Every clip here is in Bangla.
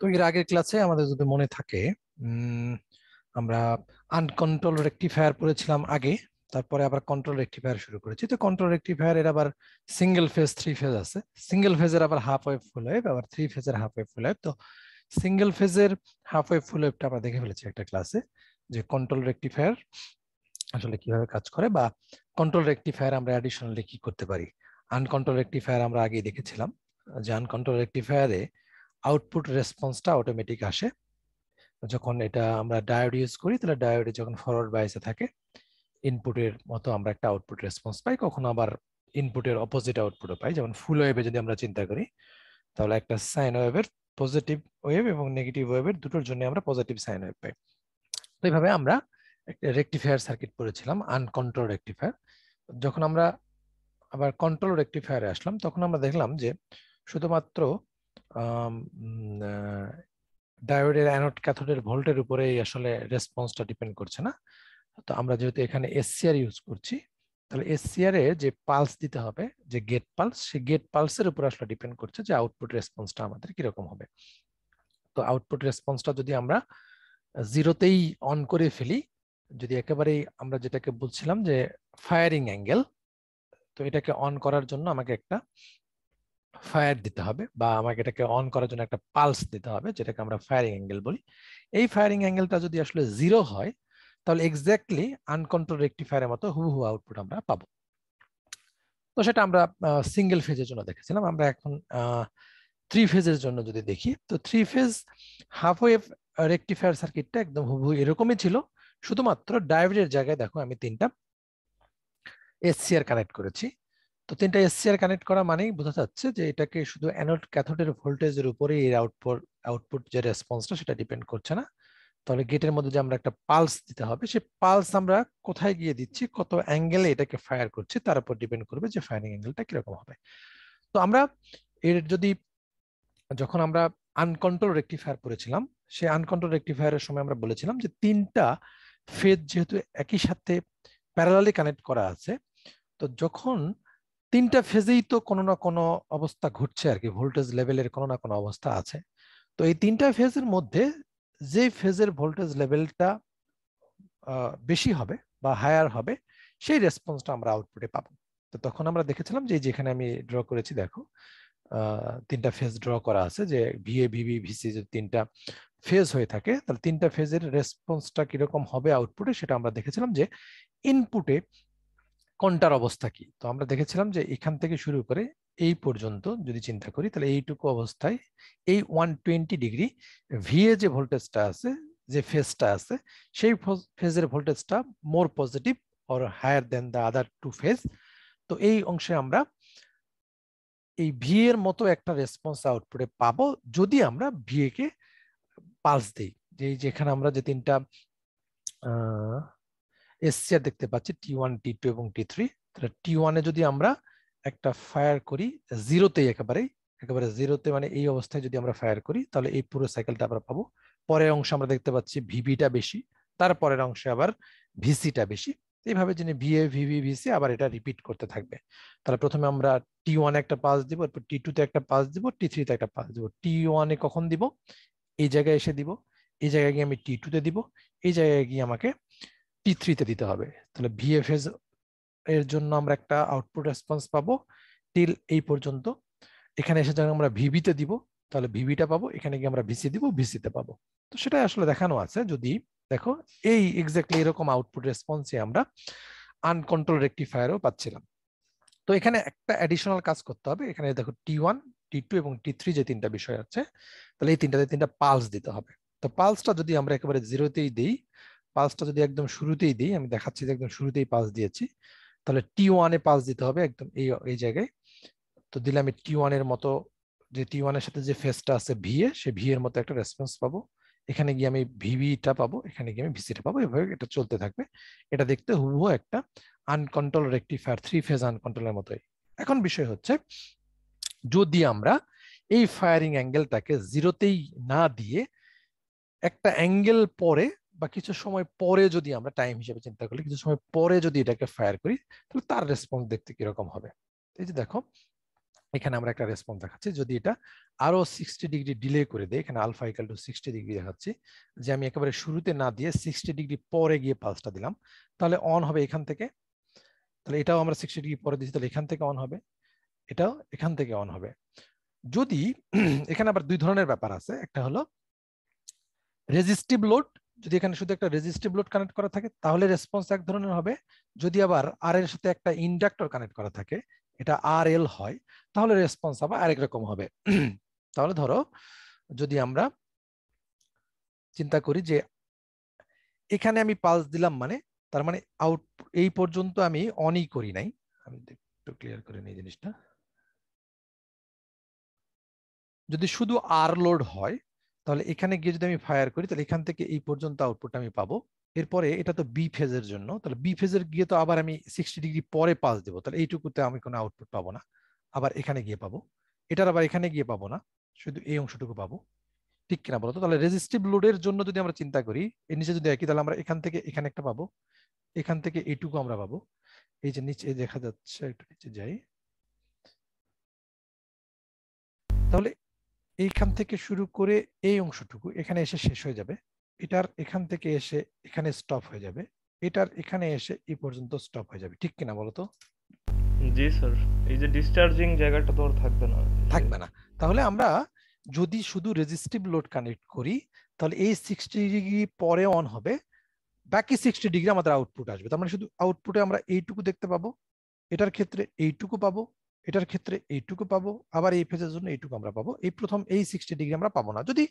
তো এর আগের ক্লাসে আমাদের যদি মনে থাকে আমরা আনকন্ট্রোল রেক্টিফায়ার পড়েছিলাম আগে, তারপরে আবার কন্ট্রোল রেক্টিফায়ার শুরু করেছি। তো কন্ট্রোল রেক্টিফায়ার এর আবার সিঙ্গেল ফেজ থ্রি ফেজ আছে। সিঙ্গেল ফেজের আবার হাফ ওয়েভ ফুল ওয়েভ আবার থ্রি ফেজের হাফ ওয়েভ ফুল ওয়েভ তো সিঙ্গেল ফেজের হাফ ওয়েভ ফুল ওয়েভটা আমরা দেখে ফেলেছি একটা ক্লাসে যে কন্ট্রোল রেক্টিফায়ার আসলে কীভাবে কাজ করে বা কন্ট্রোল রেক্টিফায়ার আমরা অ্যাডিশনালি কি করতে পারি। আনকন্ট্রোল রেক্টিফায়ার আমরা আগে দেখেছিলাম, যে আনকন্ট্রোল রেক্টিফায়ারে আউটপুট রেসপন্সটা অটোমেটিক আসে। যখন এটা আমরা ডায়োড ইউজ করি, তাহলে ডায়োডে যখন ফরওয়ার্ড বাইসে থাকে ইনপুটের মতো আমরা একটা আউটপুট রেসপন্স পাই। কখনো আবার ইনপুটের অপোজিট আউটপুটও পাই। যেমন ফুল ওয়েভে যদি আমরা চিন্তা করি, তাহলে একটা সাইন ওয়েভের পজিটিভ ওয়েভ এবং নেগেটিভ ওয়েভের দুটোর জন্য আমরা পজিটিভ সাইন ওয়েভ পাই। তো এইভাবে আমরা একটা রেকটিফায়ার সার্কিট পড়েছিলাম আনকন্ট্রোল রেকটিফায়ার যখন আমরা আবার কন্ট্রোল রেকটিফায়ারে আসলাম, তখন আমরা দেখলাম যে শুধুমাত্র ডায়োডের অ্যানোড ক্যাথোডের ভোল্টের উপরেই আসলে রেসপন্সটা ডিপেন্ড করছে না? তো আমরা যেহেতু এখানে এসসিআর ইউজ করছি, তাহলে এসসিআর এ যে পালস দিতে হবে, যে গেট পালস সেই গেট পালসের উপর আসলে ডিপেন্ড করছে যে আউটপুট রেসপন্সটা আমাদের কীরকম হবে। তো আউটপুট রেসপন্সটা যদি আমরা জিরোতেই অন করে ফেলি, যদি একেবারেই আমরা যেটাকে বলছিলাম যে ফায়ারিং অ্যাঙ্গেল তো এটাকে অন করার জন্য আমাকে একটা ফায়ার দিতে হবে বা আমাকে এটাকে অন করার জন্য একটা পালস দিতে হবে, যেটাকে আমরা ফায়ারিং অ্যাঙ্গেল বলি। এই ফায়ারিং অ্যাঙ্গেলটা যদি আসলে জিরো হয়, তাহলে এক্স্যাক্টলি আনকন্ট্রোল রেক্টিফায়ারের মতো হু হু আউটপুট আমরা পাবো। তো সেটা আমরা সিঙ্গেল ফেজের জন্য দেখেছিলাম। আমরা এখন থ্রি ফেজের জন্য যদি দেখি, তো three phase half wave rectifier সার্কিটটা একদম হুবহু এরকমই ছিল। শুধুমাত্র ডায়োডের জায়গায় দেখো আমি তিনটা এসসিআর কানেক্ট করেছি। তো তিনটা এসসিআর কানেক্ট করা মানেই বোঝা যাচ্ছে যে এটাকে শুধু অ্যানোড ক্যাথোডের ভোল্টেজের উপরে এর আউটপুট আউটপুট যে রেসপন্সটা সেটা ডিপেন্ড করছে না। তাহলে গেটের মধ্যে যে আমরা একটা পালস দিতে হবে, সেই পালস আমরা কোথায় গিয়ে দিচ্ছি, কত অ্যাঙ্গেলে এটাকে ফায়ার করছি, তার উপর ডিপেন্ড করবে যে ফায়ারিং অ্যাঙ্গেলটা কীরকম হবে। তো আমরা এর যদি যখন আমরা আনকন্ট্রোল রেক্টিফায়ার করেছিলাম সেই আনকন্ট্রোল রেক্টিফায়ারের সময় আমরা বলেছিলাম যে তিনটা ফেজ যেহেতু একই সাথে প্যারালালি কানেক্ট করা আছে, তো যখন তিনটা ফেজেই তো কোনো না কোনো অবস্থা ঘটছে আর কি ভোল্টেজ লেভেলের কোনো না কোনো অবস্থা আছে। তো এই তিনটা ফেজের মধ্যে যে ফেজের ভোল্টেজ লেভেলটা বেশি হবে বা হায়ার হবে, সেই রেসপন্সটা আমরা আউটপুটে পাবো। তো তখন আমরা দেখেছিলাম যে যেখানে আমি ড্র করেছি, দেখো তিনটা ফেজ ড্র করা আছে যে ভিএ ভিভি ভিসি যদি তিনটা ফেজ হয়ে থাকে, তাহলে তিনটা ফেজের রেসপন্সটা কীরকম হবে আউটপুটে সেটা আমরা দেখেছিলাম যে ইনপুটে কোনটার অবস্থা কি? তো আমরা দেখেছিলাম যে এখান থেকে শুরু করে এই পর্যন্ত যদি চিন্তা করি, তাহলে এইটুকু অবস্থায় এই ওয়ান টোয়েন্টি ডিগ্রি ভিএ যে ভোল্টেজটা আছে, যে ফেজটা আছে, সেই ফেজের ভোল্টেজটা more positive or higher than the other two phase তো এই অংশে আমরা এই ভি এর মতো একটা রেসপন্স আউটপুটে পাবো যদি আমরা ভিএ কে পালস দিই। যে যেখানে আমরা যে তিনটা এসসিআর দেখতে পাচ্ছি টি ওয়ান টি টু এবং টি থ্রি তাহলে টি ওয়ানে যদি আমরা একটা ফায়ার করি জিরোতেই একেবারে একেবারে জিরোতে মানে এই অবস্থায় যদি আমরা ফায়ার করি, তাহলে এই পুরো সাইকেলটা আমরা পাবো। পরের অংশে আমরা দেখতে পাচ্ছি ভিভিটা বেশি তারপরের অংশে আবার ভিসিটা বেশি। এইভাবে যিনি ভিএ ভিভি ভিসি আবার এটা রিপিট করতে থাকবে। তাহলে প্রথমে আমরা টি ওয়ানে একটা পাস দিব, এরপর টি টুতে একটা পাস দিব টি থ্রিতে একটা পাস দিব। টি ওয়ানে কখন দিব? এই জায়গায় এসে দিব। এই জায়গায় গিয়ে আমি টি টুতে দিব। এই জায়গায় গিয়ে আমাকে টি থ্রিতে দিতে হবে। তাহলে ভিএফএস এর জন্য আমরা একটা আউটপুট রেসপন্স পাবো টিল এই পর্যন্ত। এখানে এসে যখন আমরা ভিভিতে দিব, তাহলে ভিভিটা পাবো, এখানে গিয়ে আমরা ভিসি দিব ভিসিতে পাবো। তো সেটাই আসলে দেখানো আছে। যদি দেখো, এই এক্স্যাক্টলি এরকম আউটপুট রেসপন্সে আমরা আনকন্ট্রোল রেক্টিফায়ারও পাচ্ছিলাম। তো এখানে একটা অ্যাডিশনাল কাজ করতে হবে। এখানে দেখো টি ওয়ান টি টু এবং টি থ্রি যে তিনটা বিষয় আছে, তাহলে এই তিনটাতে তিনটা পালস দিতে হবে। তো পালসটা যদি আমরা একেবারে জিরোতেই দিই পালসটা যদি একদম শুরুতেই দিই, আমি দেখাচ্ছি যে একদম শুরুতেই পালস দিয়েছি, তাহলে টি ওয়ানে পালস দিতে হবে একদম এই এই জায়গায়। তো দিলে আমি টি ওয়ানের মতো যে টি ওয়ানের সাথে যে ফেসটা আছে ভি এ, সে ভি এর মতো একটা রেসপন্স পাবো। এখানে গিয়ে আমি ভিভিটা পাবো, এখানে গিয়ে আমি ভিসিটা পাবো, এভাবে এটা চলতে থাকবে। এটা দেখতে হুবহু একটা আনকন্ট্রোল রেক্টিফায়ার থ্রি ফেজ আনকন্ট্রোলের মতোই। এখন বিষয় হচ্ছে, যদি আমরা এই ফায়ারিং অ্যাঙ্গেলটাকে জিরোতেই না দিয়ে একটা অ্যাঙ্গেল পরে বা কিছু সময় পরে যদি আমরা টাইম হিসেবে চিন্তা করি, কিছু সময় পরে যদি এটাকে ফায়ার করি, তাহলে তার রেসপন্স দেখতে কীরকম হবে? এই যে দেখো, এখানে আমরা একটা রেসপন্স দেখাচ্ছি। যদি এটা আরও সিক্সটি ডিগ্রি ডিলে করে দেয়, এখানে alpha equal to sixty degree দেখাচ্ছি, যে আমি একেবারে শুরুতে না দিয়ে সিক্সটি ডিগ্রি পরে গিয়ে পালসটা দিলাম, তাহলে অন হবে এখান থেকে। তাহলে এটাও আমরা সিক্সটি ডিগ্রি পরে দিচ্ছি তাহলে এখান থেকে অন হবে। এটাও এখান থেকে অন হবে। যদি এখানে আবার দুই ধরনের ব্যাপার আছে। একটা হলো রেজিস্টিভ লোড যদি এখানে শুধু একটা রেজিস্টিভ লোড কানেক্ট করা থাকে, তাহলে রেসপন্স এক ধরনের হবে। যদি আবার আর এর সাথে একটা ইন্ডাক্টর কানেক্ট করা থাকে, এটা আর এল হয়, তাহলে রেসপন্স আবার আরেক রকম হবে। তাহলে ধরো, যদি আমরা চিন্তা করি যে এখানে আমি পালস দিলাম মানে তার মানে আউট এই পর্যন্ত আমি অনই করি নাই। আমি একটু ক্লিয়ার করে নিই জিনিসটা। যদি শুধু আর লোড হয় তাহলে এখানে গিয়ে যদি আমি ফায়ার করি, তাহলে এখান থেকে এই পর্যন্ত আউটপুট আমি পাবো। এরপরে এটা তো বি ফেজের জন্য, তাহলে বি ফেজের গিয়ে তো আবার আমি সিক্সটি ডিগ্রি পরে পাস দেবো, তাহলে এইটুকুতে আমি কোনো আউটপুট পাবো না। আবার এখানে গিয়ে পাবো। এটার আবার এখানে গিয়ে পাবো না, শুধু এই অংশটুকু পাবো। ঠিক কিনা বলতো? তাহলে রেজিস্টিভ লোডের জন্য যদি আমরা চিন্তা করি, এর নিচে যদি একই তাহলে আমরা এখান থেকে এখানে একটা পাবো। এখান থেকে এইটুকু আমরা পাবো। এই যে নিচে দেখা যাচ্ছে, একটু নিচে যাই। তাহলে এইখান থেকে শুরু করে এই অংশটুকু এখানে এসে শেষ হয়ে যাবে। এটার এখান থেকে এসে এখানে স্টপ হয়ে যাবে। এটার এখানে এসে এই পর্যন্ত স্টপ হয়ে যাবে। ঠিক কিনা বলতো জি স্যার এই যে ডিসচার্জিং জায়গাটা তো থাকবে না। থাকবে না। তাহলে আমরা যদি শুধু রেজিস্টিভ লোড কানেক্ট করি তাহলে এই সিক্সটি ডিগ্রি পরে অন হবে। বাকি সিক্সটি ডিগ্রি আমাদের আউটপুট আসবে। তার মানে শুধু আউটপুটে আমরা এইটুকু দেখতে পাবো। এটার ক্ষেত্রে এইটুকু পাবো। এটার ক্ষেত্রে এইটুকু পাবো, আবার এই ফেজের জন্য এইটুকু আমরা পাবো। এই প্রথম এই সিক্সটি ডিগ্রি আমরা পাবো না। যদি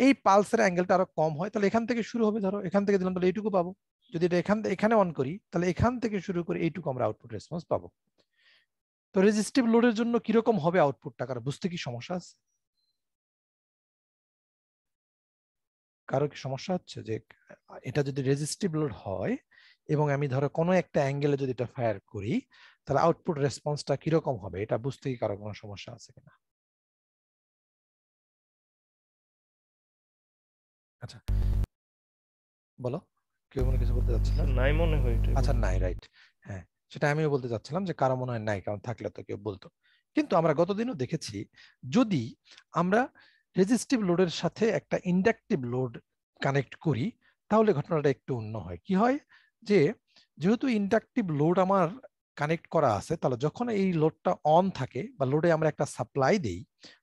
এই পালসের অ্যাঙ্গেলটা আরও কম হয়, তাহলে এখান থেকে শুরু হবে ধরো, এখান থেকে দিলাম তাহলে এইটুকু পাবো। যদি এটা এখান, এখানে অন করি, তাহলে এখান থেকে শুরু করে এইটুকু আমরা আউটপুট রেসপন্স পাবো। তো রেজিস্টিভ লোডের জন্য কীরকম হবে আউটপুটটা কারও বুঝতে কি সমস্যা আছে? কারও কি সমস্যা হচ্ছে? যে, এটা যদি রেজিস্টিভ লোড হয় এবং আমি ধরো কোনো একটা অ্যাঙ্গেলে যদি এটা ফায়ার করি তাহলে আউটপুট রেসপন্সটা কীরকম হবে? এটা বুঝতে কি কারও কোনো সমস্যা আছে কিনা? আচ্ছা। বলো কেউ মনে কিছু বলতে চাচ্ছিল? নাই মনে হয় এটা আচ্ছা নাই রাইট হ্যাঁ সেটা আমিও বলতে চাচ্ছিলাম যে কারও মনে হয় নাই কারণ থাকলে তো কেউ বলতো। কিন্তু আমরা গতদিনও দেখেছি যদি আমরা রেজিস্টিভ লোডের সাথে একটা ইন্ডাকটিভ লোড কানেক্ট করি তাহলে ঘটনাটা একটু অন্য হয়। কি হয়? যে যেহেতু ইন্ডাকটিভ লোড আমার কানেক্ট করা আছে, তাহলে যখন এই লোডটা অন থাকে বা লোডে আমরা একটা সাপ্লাই দিই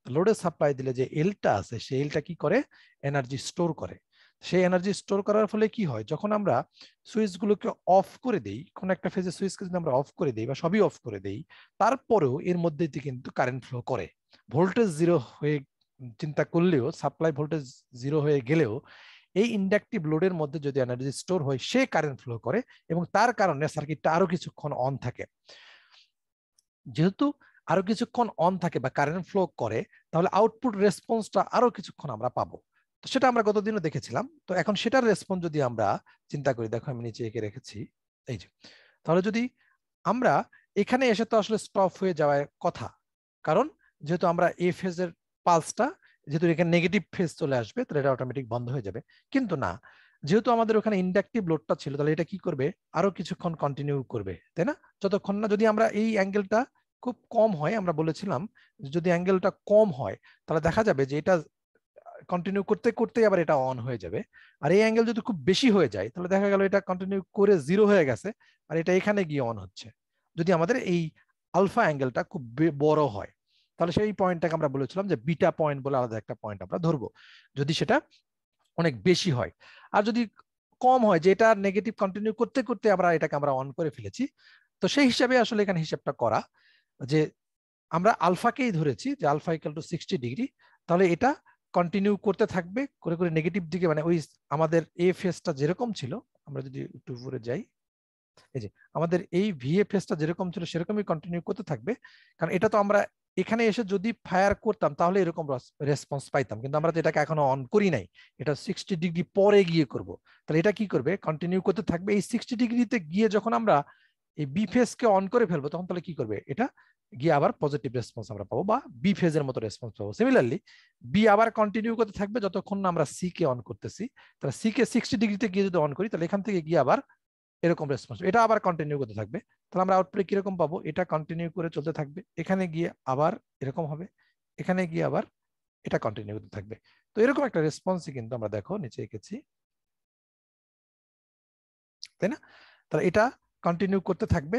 লোডে সাপ্লাই দিলে যে এলটা আছে, সেই এলটা কি করে? এনার্জি স্টোর করে। সেই এনার্জি স্টোর করার ফলে কি হয়? যখন আমরা সুইচগুলোকে অফ করে দেই, কোন একটা ফেজে সুইচকে যদি আমরা অফ করে দেই বা সবই অফ করে দেই, তারপরেও এর মধ্যে কিন্তু কারেন্ট ফ্লো করে। ভোল্টেজ জিরো হয়ে চিন্তা করলেও সাপ্লাই ভোল্টেজ জিরো হয়ে গেলেও এই ইন্ডাকটিভ লোডের মধ্যে যদি এনার্জি স্টোর হয়, সে কারেন্ট ফ্লো করে এবং তার কারণে সার্কিটটা আরও কিছুক্ষণ অন থাকে। যেহেতু আরও কিছুক্ষণ অন থাকে বা কারেন্ট ফ্লো করে, তাহলে আউটপুট রেসপন্সটা আরও কিছুক্ষণ আমরা পাবো। তো সেটা আমরা গতদিনও দেখেছিলাম। তো এখন সেটার রেসপন্স যদি আমরা চিন্তা করি, দেখো আমি নিচে এঁকে রেখেছি, এই যে, তাহলে যদি আমরা এখানে এসে তো আসলে স্টপ হয়ে যাওয়ার কথা, কারণ যেহেতু আমরা এ ফেজের পালসটা যেহেতু এখানে নেগেটিভ ফেজ চলে আসবে, তাহলে এটা অটোমেটিক বন্ধ হয়ে যাবে। কিন্তু না, যেহেতু আমাদের ওখানে ইন্ডাকটিভ লোডটা ছিল, তাহলে এটা কি করবে? আরও কিছুক্ষণ কন্টিনিউ করবে, তাই না? যতক্ষণ না যদি আমরা এই অ্যাঙ্গেলটা খুব কম হয়, আমরা বলেছিলাম, যদি অ্যাঙ্গেলটা কম হয়, তাহলে দেখা যাবে যে এটা কন্টিনিউ করতে করতেই আবার এটা অন হয়ে যাবে। আর এই অ্যাঙ্গেল যদি খুব বেশি হয়ে যায়, তাহলে দেখা গেল এটা কন্টিনিউ করে জিরো হয়ে গেছে, আর এটা এখানে গিয়ে অন হচ্ছে। যদি আমাদের এই আলফা অ্যাঙ্গেলটা খুব বড় হয় তাহলে সেই পয়েন্টটাকে আমরা বলেছিলাম যে বিটা পয়েন্ট বলে আলাদা একটা পয়েন্ট আমরা ধরবো। যদি সেটা অনেক বেশি হয়। আর যদি কম হয়, যে এটা নেগেটিভ কন্টিনিউ করতে করতে আমরা এটাকে আমরা অন করে ফেলেছি, তো সেই হিসাবে আসলে এখানে হিসাবটা করা যে আমরা আলফাকেই ধরেছি যে alpha equal to sixty degree তাহলে এটা কন্টিনিউ করতে থাকবে, করে করে নেগেটিভ দিকে মানে ওই আমাদের এ ফেসটা যেরকম ছিল, আমরা যদি একটু উপরে যাই, এই যে আমাদের এই ভিএ ফেসটা যেরকম ছিল সেরকমই কন্টিনিউ করতে থাকবে। কারণ এটা তো আমরা এখানে এসে যদি ফায়ার করতাম, তাহলে এরকম রেসপন্স পাইতাম। কিন্তু আমরা তো এটাকে এখনও অন করি নাই। এটা সিক্সটি ডিগ্রি পরে গিয়ে করব। তাহলে এটা কি করবে? কন্টিনিউ করতে থাকবে। এই সিক্সটি ডিগ্রিতে গিয়ে যখন আমরা এই বি ফেজকে অন করে ফেলব, তখন তাহলে কি করবে? এটা গিয়ে আবার পজিটিভ রেসপন্স আমরা পাবো বা বি ফেজের মতো রেসপন্স পাবো। সিমিলারলি বি আবার কন্টিনিউ করতে থাকবে যতক্ষণ না আমরা সি কে অন করতেছি। তাহলে সি কে সিক্সটি ডিগ্রিতে গিয়ে যদি অন করি, তাহলে এখান থেকে গিয়ে আবার এরকম রেসপন্স এটা আবার কন্টিনিউ করতে থাকবে। তাহলে আমরা আউটপুটে কীরকম পাবো? এটা কন্টিনিউ করে চলতে থাকবে। এখানে গিয়ে আবার এরকম হবে। এখানে গিয়ে আবার এটা কন্টিনিউ করতে থাকবে। তো এরকম একটা রেসপন্সই কিন্তু আমরা দেখো, নিচে এঁকেছি। তাই না? তাহলে এটা কন্টিনিউ করতে থাকবে।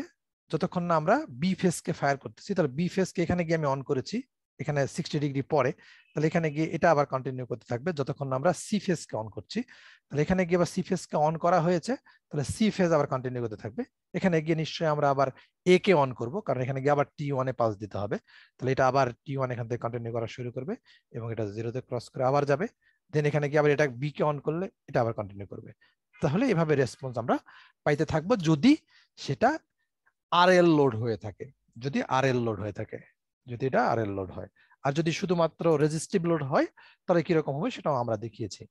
যতক্ষণ না আমরা বি ফেসকে ফায়ার করতেছি, তাহলে বি ফেসকে এখানে গিয়ে আমি অন করেছি। এখানে সিক্সটি ডিগ্রি পরে, তাহলে এখানে গিয়ে এটা আবার কন্টিনিউ করতে থাকবে। যতক্ষণ আমরা সি ফেসকে অন করছি, তাহলে এখানে গিয়ে আবার সি ফেসকে অন করা হয়েছে, তাহলে সি ফেজ আবার কন্টিনিউ করতে থাকবে। এখানে গিয়ে নিশ্চয়ই আমরা আবার এ কে অন করব, কারণ এখানে গিয়ে আবার টি ওয়ানে পাস দিতে হবে। তাহলে এটা আবার টি ওয়ান এখান থেকে কন্টিনিউ করা শুরু করবে এবং এটা জিরোতে ক্রস করে আবার যাবে। দেন এখানে গিয়ে আবার এটা বি কে অন করলে এটা আবার কন্টিনিউ করবে। তাহলে এভাবে রেসপন্স আমরা পাইতে থাকব। যদি সেটা আর এল লোড হয়ে থাকে, যদি আর এল লোড হয়ে থাকে যদি এটা আর এল লোড হয়। আর যদি শুধুমাত্র রেজিস্টিভ লোড হয়, তাহলে কীরকম হবে সেটাও আমরা দেখিয়েছি।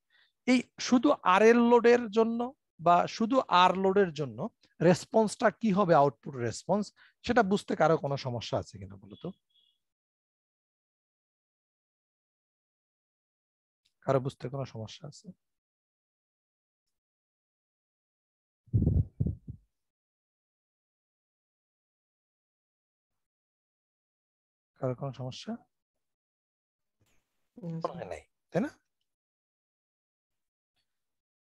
এই শুধু আর এল লোডের জন্য বা শুধু আর লোডের জন্য রেসপন্সটা কি হবে আউটপুট রেসপন্স সেটা বুঝতে কারও কোনো সমস্যা আছে কিনা বলতো কারও বুঝতে কোনো সমস্যা আছে? কারও কোনো সমস্যা? নাই তাই না?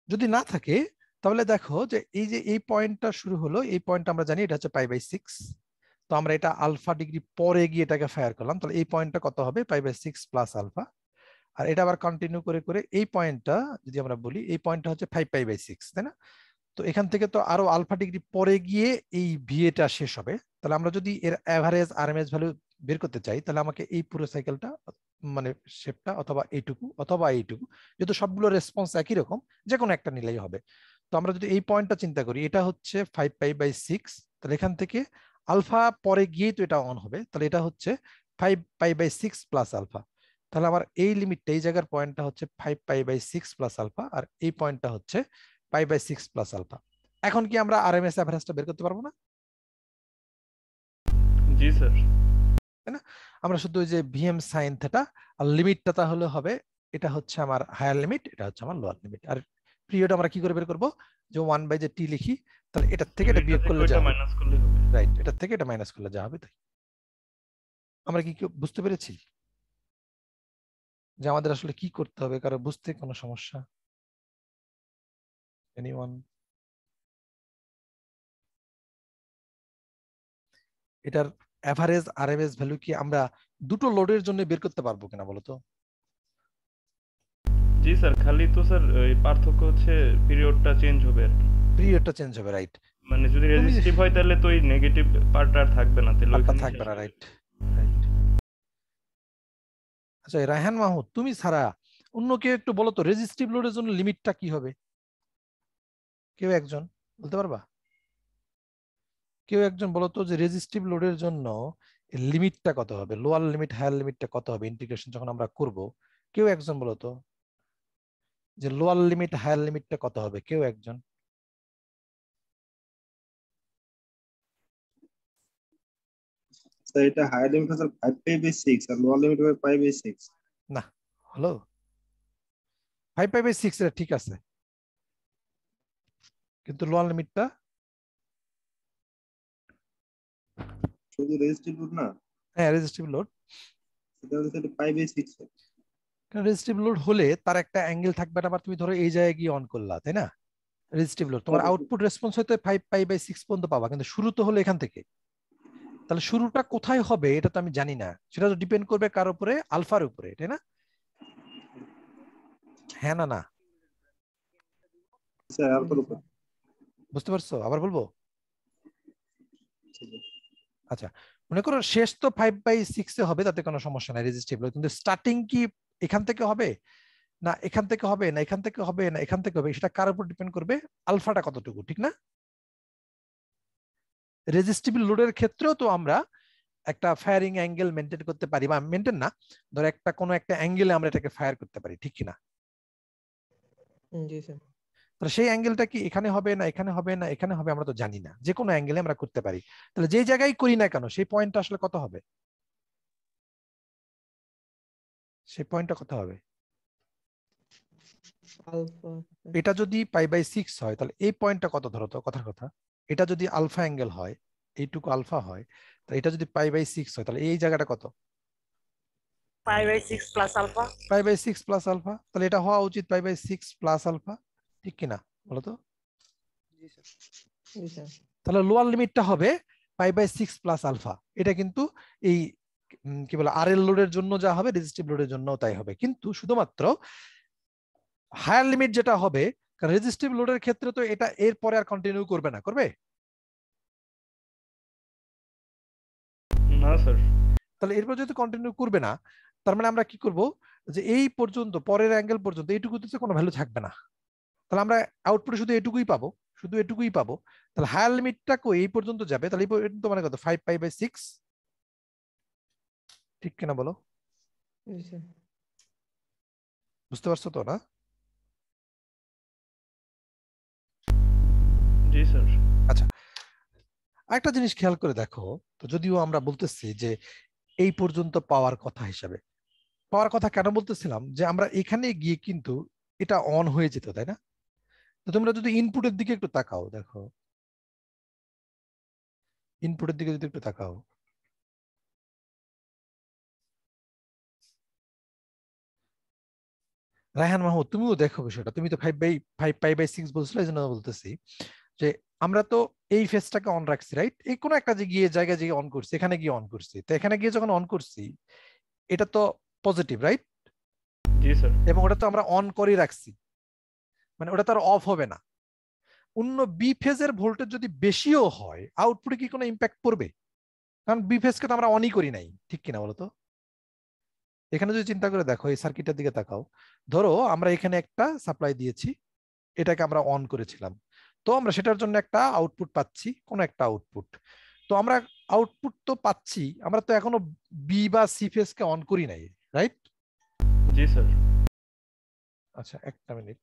যদি না থাকে তাহলে দেখো যে এই যে এই পয়েন্টটা শুরু হলো এই পয়েন্ট আমরা জানি এটা হচ্ছে পাই বাই সিক্স তো আমরা এটা আলফা ডিগ্রি পরে গিয়ে এটাকে ফায়ার করলাম তাহলে এই পয়েন্টটা কত হবে? Pi by six plus alpha আর এটা আবার কন্টিনিউ করে করে এই পয়েন্টটা যদি আমরা বলি এই পয়েন্টটা হচ্ছে ফাইভ পাই বাই সিক্স তাই না? তো এখান থেকে তো আরও আলফা ডিগ্রি পরে গিয়ে এই ভিএটা শেষ হবে। তাহলে আমরা যদি এর অ্যাভারেজ আরএমএস ভ্যালু বের করতে চাই, তাহলে আমাকে এই পুরো সাইকেলটা মানে শেপটা অথবা এইটুকু অথবা এইটুকু, যেহেতু সবগুলো রেসপন্স একই রকম যে কোনো একটা নিলেই হবে। তো আমরা যদি এই পয়েন্টটা চিন্তা করি, এটা হচ্ছে ফাইভ পাই বাই সিক্স তাহলে এখান থেকে আলফা পরে গিয়েই তো এটা অন হবে, তাহলে এটা হচ্ছে five pi by six plus alpha তাহলে আমার এই লিমিটটা এই জায়গার পয়েন্টটা হচ্ছে five pi by six plus alpha আর এই পয়েন্টটা হচ্ছে pi by six plus alpha এখন কি আমরা আর এম এস অ্যাভারেজটা বের করতে পারব না? জি স্যার তাই না? আমরা শুধু ওই যে ভিএম সাইন থেটা আর লিমিটটা তাহলে হবে এটা হচ্ছে আমার হায়ার লিমিট এটা হচ্ছে আমার লোয়ার লিমিট আর পিরিয়ড আমরা কি করে বের করব? যে ওয়ান বাই যে টি লিখি তাহলে এটা থেকে এটা বিয়োগ করলে যা মাইনাস করলে হবে। রাইট এটা থেকে এটা মাইনাস করলে যা হবে তাই। আমরা কি বুঝতে পেরেছি? যে আমাদের আসলে কি করতে হবে কারও বুঝতে কোনো সমস্যা? এনিওয়ান এটার অ্যাভারেজ আরএমএস ভ্যালু কি আমরা দুটো লোডের জন্য বের করতে পারব কিনা বলো তো জি স্যার খালি তো স্যার এই পার্থক্য হচ্ছে পিরিয়ডটা চেঞ্জ হবে আর কি। পিরিয়ডটা চেঞ্জ হবে রাইট মানে যদি রেজিস্টিভ হয় তাহলে তো ওই নেগেটিভ পার্ট আর থাকবে না তাহলে ওইখানে থাকবে না রাইট রাইট আচ্ছা রায়হান মাহমুদ তুমি ছাড়া অন্য কেউ একটু বলো তো রেজিস্টিভ লোডের জন্য লিমিটটা কি হবে? কেউ একজন বলতে পারবা? কেউ একজন বলতো যে রেজিস্টিভ লোডের জন্য লিমিটটা কত হবে? লোয়ার লিমিট হায়ার লিমিটটা কত হবে? ইন্টিগ্রেশন যখন আমরা করব কেউ একজন বলো তো যে লোয়ার লিমিট হায়ার লিমিটটা কত হবে? কেউ একজন। স্যার এটা higher limit sir five pi by six R lower limit হবে ফাইভ বাই সিক্স হলো? ফাইভ ফাইভ বাই সিক্স এটা ঠিক আছে। কিন্তু লোয়ার লিমিটটা শুধু রেজিস্ট্রিভ লোড না? হ্যাঁ রেজিস্টিভ লোড সেটা হচ্ছে এটা five by six resistive load হলে তার একটা অ্যাঙ্গেল থাকবে আবার তুমি ধরো এই জায়গায় গিয়ে অন করলা তাই না? রেজিস্টিভ লোড তোমার আউটপুট রেসপন্স হয়তো ফাইভ পাই বাই সিক্স পর্যন্ত পাবা কিন্তু শুরু তো হলো এখান থেকে। তাহলে শুরুটা কোথায় হবে এটা তো আমি জানি না। সেটা তো ডিপেন্ড করবে কার উপরে? আলফার উপরে তাই না? হ্যাঁ না না। উপর। বুঝতে পারছ? আবার বলব? মনে করো শেষ তো ফাইভ বাই সিক্সে হবে, তাতে কোনো সমস্যা নাই রেজিস্টিভ কিন্তু স্টার্টিং কি এখান থেকে হবে? না, এখান থেকে হবে, না, এখান থেকে হবে, না, এখান থেকে হবে, সেটা কার উপর ডিপেন্ড করবে? আলফাটা কতটুকু, ঠিক না? রেজিস্টিবল লোডের ক্ষেত্রেও তো আমরা একটা ফায়ারিং অ্যাঙ্গেল মেনটেন করতে পারি, বা মেনটেন না, ধর একটা কোনো একটা অ্যাঙ্গেলে আমরা এটাকে ফায়ার করতে পারি, ঠিক কিনা জি স্যার তাহলে সেই অ্যাঙ্গেলটা কি এখানে হবে না এখানে হবে না এখানে হবে আমরা তো জানি না। যে কোনো অ্যাঙ্গেলে আমরা করতে পারি। তাহলে যে জায়গায় করি না কেন সেই পয়েন্টটা আসলে কত হবে? সেই পয়েন্টটা কত হবে? আলফা এটা যদি পাই বাই সিক্স হয় তাহলে এই পয়েন্টটা কত ধরো তো? কথার কথা। এটা যদি আলফা অ্যাঙ্গেল হয় এইটুকু আলফা হয় তাহলে এটা যদি পাই বাই সিক্স হয় তাহলে এই জায়গাটা কত? Pi by six plus alpha pi by six plus alpha তাহলে এটা হওয়া উচিত pi by six plus alpha ঠিক কিনা বলো তো? জি স্যার তাহলে লোয়ার লিমিটটা হবে pi by six plus alpha এটা কিন্তু এই কি বলে আর এল লোডের জন্য যা হবে রেজিস্টিভ লোডের জন্য তাই হবে। কিন্তু শুধুমাত্র হায়ার লিমিট যেটা হবে কারণ রেজিস্টিভ লোডের ক্ষেত্রে তো এটা এর পরে আর কন্টিনিউ করবে না করবে? না স্যার। তাহলে এরপর যদি কন্টিনিউ করবে না তার মানে আমরা কি করব? যে এই পর্যন্ত পরের অ্যাঙ্গেল পর্যন্ত এইটুকুতে কোনো ভ্যালু থাকবে না। তাহলে আমরা আউটপুটে শুধু এটুকুই পাবো শুধু এটুকুই পাবো। তাহলে হায়ার লিমিটটা কই এই পর্যন্ত যাবে। তাহলে এই পর্যন্ত মানে কত? ফাইভ পাই বাই সিক্স ঠিক কিনা বলো? বুঝতে পারছ তো না? জি স্যার আচ্ছা আরেকটা জিনিস খেয়াল করে দেখো তো যদিও আমরা বলতেছি যে এই পর্যন্ত পাওয়ার কথা হিসাবে। পাওয়ার কথা কেন বলতেছিলাম? যে আমরা এখানে গিয়ে কিন্তু এটা অন হয়ে যেত তাই না? তো তোমরা যদি ইনপুটের দিকে একটু তাকাও দেখো। ইনপুটের দিকে যদি একটু তাকাও। রায়হান মাহমুদ তুমিও দেখো বিষয়টা। তুমি তো five by five pi by six বলছিলে এই জন্য বলতেছি যে আমরা তো এই ফেসটাকে অন রাখছি রাইট এই কোনো একটা যে গিয়ে জায়গায় গিয়ে অন করছি এখানে গিয়ে অন করছি। তো এখানে গিয়ে যখন অন করছি এটা তো পজিটিভ রাইট জি স্যার এবং ওটা তো আমরা অন করে রাখছি। মানে ওটা তো আর অফ হবে না। অন্য বি ফেজের ভোল্টেজ যদি বেশিও হয় আউটপুটে কি কোনো ইম্প্যাক্ট পড়বে? কারণ বি ফেজকে তো আমরা অনই করি নাই ঠিক কিনা বলতো? এখানে যদি চিন্তা করে দেখো এই সার্কিটের দিকে তাকাও। ধরো আমরা এখানে একটা সাপ্লাই দিয়েছি এটাকে আমরা অন করেছিলাম। তো আমরা সেটার জন্য একটা আউটপুট পাচ্ছি কোনো একটা আউটপুট তো আমরা আউটপুট তো পাচ্ছি আমরা তো এখনও বি বা সি ফেজকে অন করি নাই রাইট জি স্যার আচ্ছা একটা মিনিট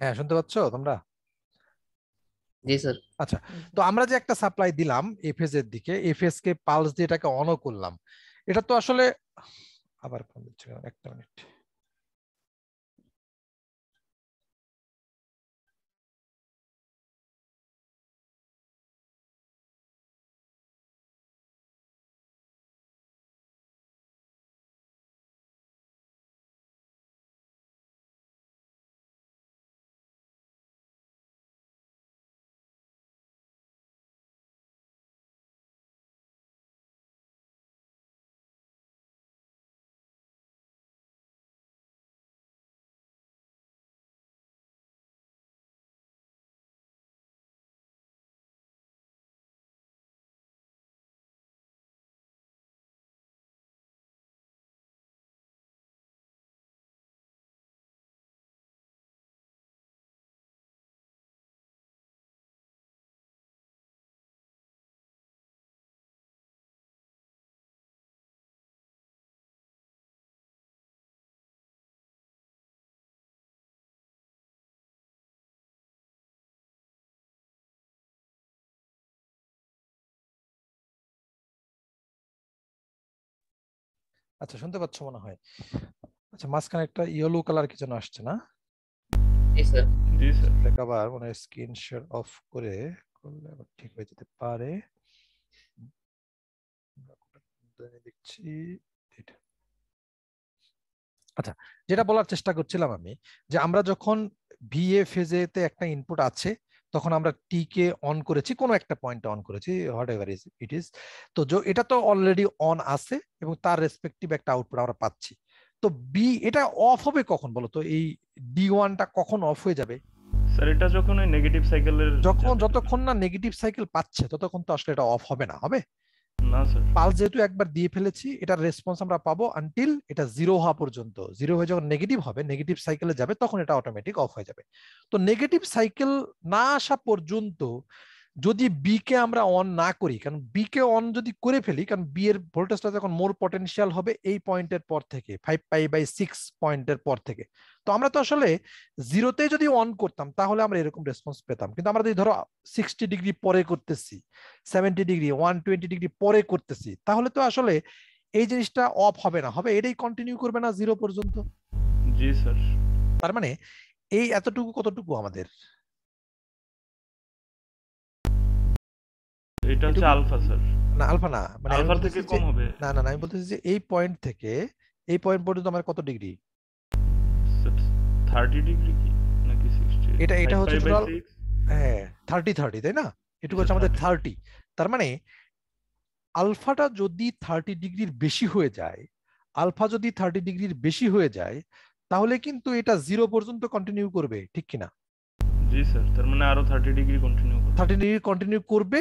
হ্যাঁ শুনতে পাচ্ছ তোমরা? জি স্যার। তো আমরা যে একটা সাপ্লাই দিলাম এফএস এর দিকে এফএস কে পালস দিয়ে এটাকে অনও করলাম। এটা তো আসলে আবার ফোন দিচ্ছে একটা মিনিট আচ্ছা শুনতে পাচ্ছ মনে হয়। আচ্ছা মাঝখানে একটা ইয়েলো কালার কি যেন আসছে না? জি স্যার জি স্যার এটাকে আবার মানে স্ক্রিন শেয়ার অফ করে করলে আবার ঠিক হয়ে যেতে পারে। দেখছি আচ্ছা যেটা বলার চেষ্টা করছিলাম আমি যে আমরা যখন ভিএ ফেজেতে একটা ইনপুট আছে তখন আমরা টি কে অন করেছি কোনো একটা পয়েন্ট অন করেছি whatever is it is তো এটা তো অলরেডি অন আছে এবং তার রেসপেক্টিভ একটা আউটপুট আমরা পাচ্ছি। তো বি এটা অফ হবে কখন বলো তো? এই ডি ওয়ানটা কখন অফ হয়ে যাবে? স্যার এটা যখন ওই নেগেটিভ সাইকেলের যখন যতক্ষণ না নেগেটিভ সাইকেল পাচ্ছে ততক্ষণ তো আসলে এটা অফ হবে না হবে? না যেহেতু একবার দিয়ে ফেলেছি, এটার রেসপন্স আমরা পাবো আনটিল এটা জিরো হওয়া পর্যন্ত। জিরো হয়ে যখন নেগেটিভ হবে নেগেটিভ সাইকেলে যাবে, তখন এটা অটোমেটিক অফ হয়ে যাবে। তো নেগেটিভ সাইকেল না আসা পর্যন্ত যদি বি কে আমরা অন না করি কারণ বি কে অন যদি করে ফেলি কারণ বি এর ভোল্টেজটা যখন মোর পটেনশিয়াল হবে এই পয়েন্টের পর থেকে ফাইভ পাই বাই সিক্স পয়েন্টের পর থেকে। তো আমরা তো আসলে জিরোতে যদি অন করতাম তাহলে আমরা এরকম রেসপন্স পেতাম। কিন্তু আমরা যদি ধরো সিক্সটি ডিগ্রি পরে করতেছি seventy degree one twenty degree পরে করতেছি তাহলে তো আসলে এই জিনিসটা অফ হবে না। হবে এটাই কন্টিনিউ করবে না জিরো পর্যন্ত? জি স্যার তার মানে এই এতটুকু কতটুকু আমাদের? এটা হচ্ছে আলফা স্যার। না আলফা না মানে বলতেছি থেকে কম হবে। না না আমি বলতেছি যে এই পয়েন্ট থেকে এই পয়েন্ট পর্যন্ত আমার কত ডিগ্রি থার্টি ডিগ্রি কি? নাকি সিক্সটি এটা- এটা হচ্ছে total- হ্যাঁ থার্টি থার্টি তাই না? এটুকু হচ্ছে আমাদের থার্টি তার মানে আলফাটা যদি থার্টি ডিগ্রির বেশি হয়ে যায় আলফা যদি থার্টি ডিগ্রির বেশি হয়ে যায় তাহলে কিন্তু এটা জিরো পর্যন্ত কন্টিনিউ করবে ঠিক কিনা? জি স্যার তার মানে আরও থার্টি ডিগ্রি কন্টিনিউ করবে। থার্টি ডিগ্রি কন্টিনিউ করবে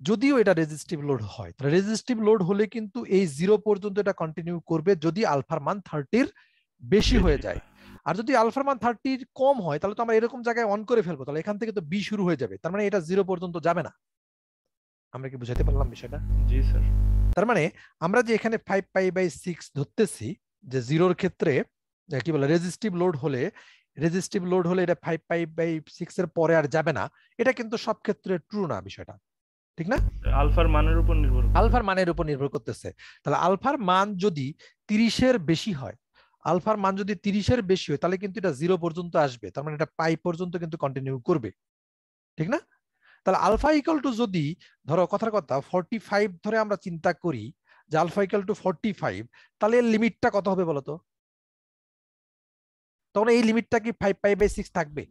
যদিও এটা রেজিস্টিভ লোড হয় তাহলে রেজিস্টিভ লোড হলে কিন্তু এই জিরো পর্যন্ত এটা কন্টিনিউ করবে যদি আলফার মান থার্টির বেশি হয়ে যায়। আর যদি আলফার মান থার্টির কম হয় তাহলে তো আমরা এরকম জায়গায় অন করে ফেলব তাহলে এখান থেকে তো বি শুরু হয়ে যাবে তার মানে এটা জিরো পর্যন্ত যাবে না। আমরা কি বুঝাতে পারলাম বিষয়টা? জি স্যার তার মানে আমরা যে এখানে ফাইভ পাই বাই সিক্স ধরতেছি যে জিরোর ক্ষেত্রে কি বলে রেজিস্টিভ লোড হলে রেজিস্টিভ লোড হলে এটা ফাইভ পাই বাই সিক্স এর পরে আর যাবে না এটা কিন্তু সব ক্ষেত্রে ট্রু না বিষয়টা। ঠিক না? আলফার মানের উপর নির্ভর আলফার মানের উপর নির্ভর করতেছে। তাহলে আলফার মান যদি তিরিশের বেশি হয় আলফার মান যদি তিরিশের বেশি হয় তাহলে কিন্তু এটা জিরো পর্যন্ত আসবে। তার মানে এটা পাই পর্যন্ত কিন্তু কন্টিনিউ করবে। ঠিক না? তাহলে আলফা ইকাল টু যদি ধরো কথার কথা ফর্টি ফাইভ ধরে আমরা চিন্তা করি যে alpha equal to forty five তাহলে এর লিমিটটা কত হবে বলতো? তখন এই লিমিটটা কি ফাইভ পাই বাই সিক্স থাকবে?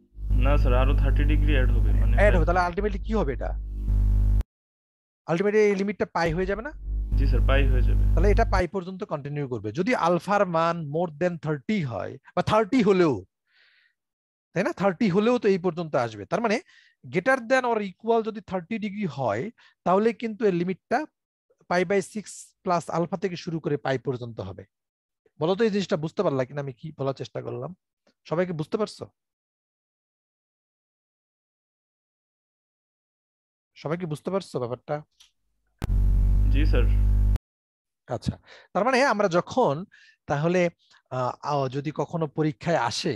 না স্যার আরও থার্টি ডিগ্রি অ্যাড হবে মানে অ্যাড হবে তাহলে আলটিমেটলি কি হবে এটা? আলটিমেটলি এই লিমিটটা পাই হয়ে যাবে না? জি স্যার পাই হয়ে যাবে। তাহলে এটা পাই পর্যন্ত কন্টিনিউ করবে। যদি আলফার মান মোর দেন থার্টি হয় বা থার্টি হলেও তাই না? থার্টি হলেও তো এই পর্যন্ত আসবে। তার মানে গেটার দেন অর ইকুয়াল যদি থার্টি ডিগ্রি হয় তাহলে কিন্তু এর লিমিটটা pi by six plus alpha থেকে শুরু করে পাই পর্যন্ত হবে। বলো তো এই জিনিসটা বুঝতে পারলা কিনা? আমি কি বলার চেষ্টা করলাম? সবাইকে বুঝতে পারছ? সবাই কি বুঝতে পারছ ব্যাপারটা? জি স্যার। আচ্ছা তার মানে আমরা যখন তাহলে যদি কখনো পরীক্ষায় আসে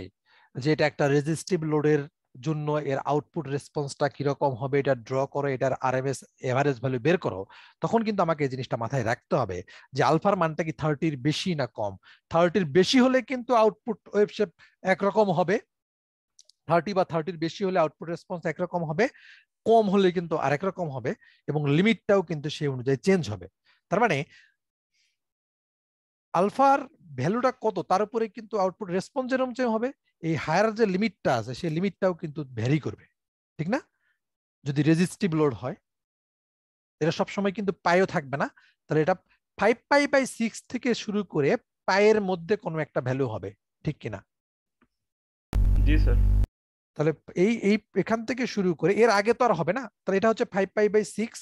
যে এটা একটা রেজিস্টিভ লোডের জন্য এর আউটপুট রেসপন্সটা কীরকম হবে এটা ড্র করো এটার আরএমএস এভারেজ ভ্যালু বের করো তখন কিন্তু আমাকে এই জিনিসটা মাথায় রাখতে হবে যে আলফার মানটা কি থার্টির বেশি না কম? থার্টির বেশি হলে কিন্তু আউটপুট ওয়েব শেপ একরকম হবে। থার্টি বা থার্টির বেশি হলে আউটপুট রেসপন্স একরকম হবে। কম হলে কিন্তু আরেক রকম হবে এবং লিমিটটাও কিন্তু সেই অনুযায়ী চেঞ্জ হবে। তার মানে আলফার ভ্যালুটা কত, তার উপরে কিন্তু আউটপুট রেসপন্স যেরকম চেঞ্জ হবে, এই হায়ার যে লিমিটটা আছে সেই লিমিটটাও কিন্তু ভ্যারি করবে, ঠিক না? যদি রেজিস্টিভ লোড হয়, এটা সবসময় কিন্তু পাইও থাকবে না, তাহলে এটা ফাইভ পাই বাই সিক্স থেকে শুরু করে পায়ের মধ্যে কোনো একটা ভ্যালু হবে, ঠিক কিনা? জি স্যার তাহলে এই এই এখান থেকে শুরু করে এর আগে তো আর হবে না? তাহলে এটা হচ্ছে ফাইভ পাই বাই সিক্স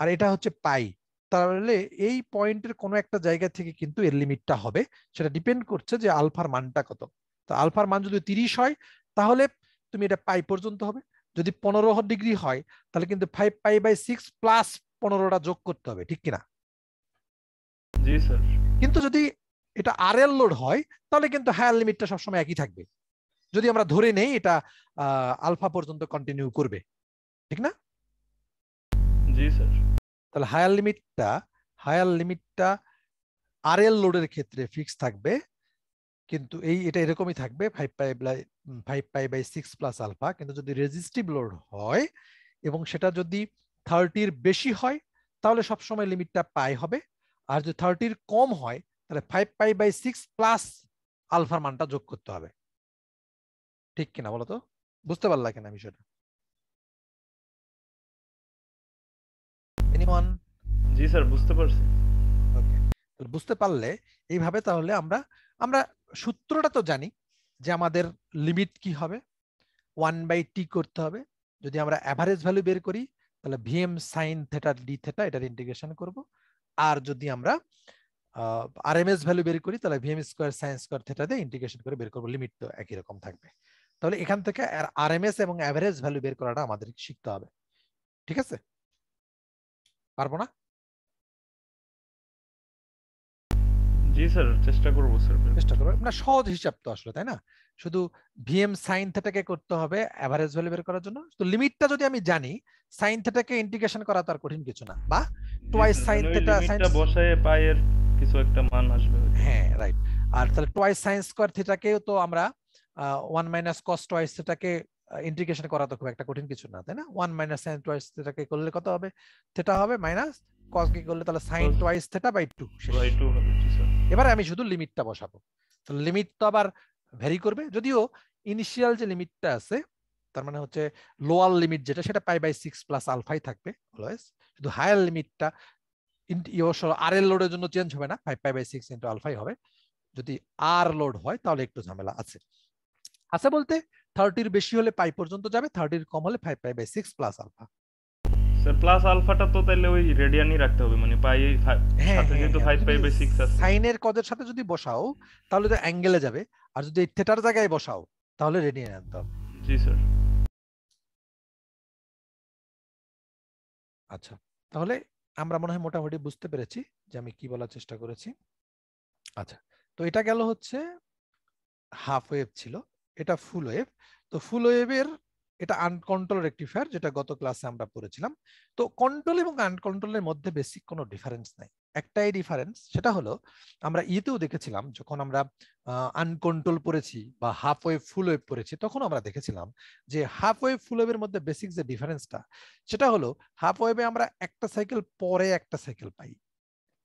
আর এটা হচ্ছে পাই তাহলে এই পয়েন্টের কোনো একটা জায়গা থেকে কিন্তু এর লিমিটটা হবে। সেটা ডিপেন্ড করছে যে আলফার মানটা কত। তো আলফার মান যদি তিরিশ হয় তাহলে তুমি এটা পাই পর্যন্ত হবে। যদি পনেরো ডিগ্রি হয় তাহলে কিন্তু five pi by six plus পনেরোটা যোগ করতে হবে ঠিক কিনা? জি স্যার। কিন্তু যদি এটা আর এল লোড হয় তাহলে কিন্তু হায়ার লিমিটটা সবসময় একই থাকবে। যদি আমরা ধরে নেই এটা আলফা পর্যন্ত কন্টিনিউ করবে। ঠিক না? জি স্যার। তাহলে হায়ার লিমিটটা হায়ার লিমিটটা আর এল লোডের ক্ষেত্রে ফিক্স থাকবে কিন্তু এই এটা এরকমই থাকবে five pi by five pi by six plus alpha কিন্তু যদি রেজিস্টিভ লোড হয় এবং সেটা যদি থার্টির বেশি হয় তাহলে সবসময় লিমিটটা পাই হবে। আর যদি থার্টির কম হয় তাহলে five pi by six plus আলফার মানটা যোগ করতে হবে। ঠিক কিনা বলো তো? বুঝতে পারলা কিনা বিষয়টা? ওয়ান জি স্যার বুঝতে পারছি। ওকে বুঝতে পারলে এইভাবে তাহলে আমরা আমরা সূত্রটা তো জানি যে আমাদের লিমিট কি হবে। ওয়ান বাই টি করতে হবে। যদি আমরা অ্যাভারেজ ভ্যালু বের করি তাহলে VM sine theta d theta এটার ইন্টিগ্রেশন করব। আর যদি আমরা আরএমএস ভ্যালু বের করি তাহলে VM square sine square theta দিয়ে ইন্টিগ্রেশন করে বের করব। লিমিট তো একই রকম থাকবে। তাহলে এখান থেকে আরএমএস এবং অ্যাভারেজ ভ্যালু বের করাটা আমাদের শিখতে হবে। ঠিক আছে? পারব না? জি স্যার চেষ্টা করব স্যার চেষ্টা করব। না সহজ হিসাব তো আসলে তাই না? শুধু ভিএম সাইন থেটাকে করতে হবে অ্যাভারেজ ভ্যালু বের করার জন্য। তো লিমিটটা যদি আমি জানি সাইন থেটাকে ইন্টিগ্রেশন করা তো আর কঠিন কিছু না। বা কিছু একটা মান আসবে হ্যাঁ রাইট আর তাহলে টয়েস সাইন স্কোয়ার থেটাকেও তো আমরা ওয়ান মাইনাস কস টয়েস থেটাকে ইন্টিগ্রেশন করা তো খুব একটা কঠিন কিছু না তাই না? ওয়ান মাইনাস সাইন টয়েস থেটাকে করলে কত হবে? থেটা হবে মাইনাস কস কে করলে তাহলে sine twice theta by two by two হবে জি স্যার এবারে আমি শুধু লিমিটটা বসাবো। তো লিমিট তো আবার ভ্যারি করবে যদিও ইনিশিয়াল যে লিমিটটা আছে তার মানে হচ্ছে লোয়ার লিমিট যেটা সেটা পাই বাই সিক্স প্লাস আলফাই থাকবে অলওয়েজ শুধু হায়ার লিমিটটা আর এল লোডের জন্য চেঞ্জ হবে না five pi by six into আলফাই হবে। যদি আর লোড হয় তাহলে একটু ঝামেলা আছে। আছে বলতে থার্টির বেশি হলে পাই পর্যন্ত যাবে থার্টির কম হলে five pi by six plus alpha sir plus আলফাটা তো তাহলে ওই রেডিয়ানই রাখতে হবে মানে পাই হ্যাঁ সাথে যেহেতু ফাইভ পাই বাই সিক্স আছে। সাইনের কদের সাথে যদি বসাও তাহলে তো অ্যাঙ্গেলে যাবে। আর যদি থেটার জায়গায় বসাও তাহলে রেডিয়ান আনতে হবে। জি স্যার আচ্ছা তাহলে আমরা মনে হয় মোটামুটি বুঝতে পেরেছি যে আমি কি বলার চেষ্টা করেছি। আচ্ছা তো এটা গেল হচ্ছে হাফ ওয়েভ ছিল। এটা ফুল ওয়েভ তো ফুল ওয়েভের এটা আনকন্ট্রোল রেক্টিফায়ার যেটা গত ক্লাসে আমরা পড়েছিলাম। তো কন্ট্রোল এবং আনকন্ট্রোলের মধ্যে বেসিক কোনো ডিফারেন্স নাই। একটাই ডিফারেন্স সেটা হলো, আমরা ইতেও দেখেছিলাম, যখন আমরা আনকন্ট্রোল পড়েছি বা হাফ ওয়েভ ফুল ওয়েভ পড়েছি, তখন আমরা দেখেছিলাম যে হাফ ওয়েভ ফুল ওয়েভের মধ্যে বেসিক যে ডিফারেন্সটা সেটা হলো হাফ ওয়েভে আমরা একটা সাইকেল পরে একটা সাইকেল পাই।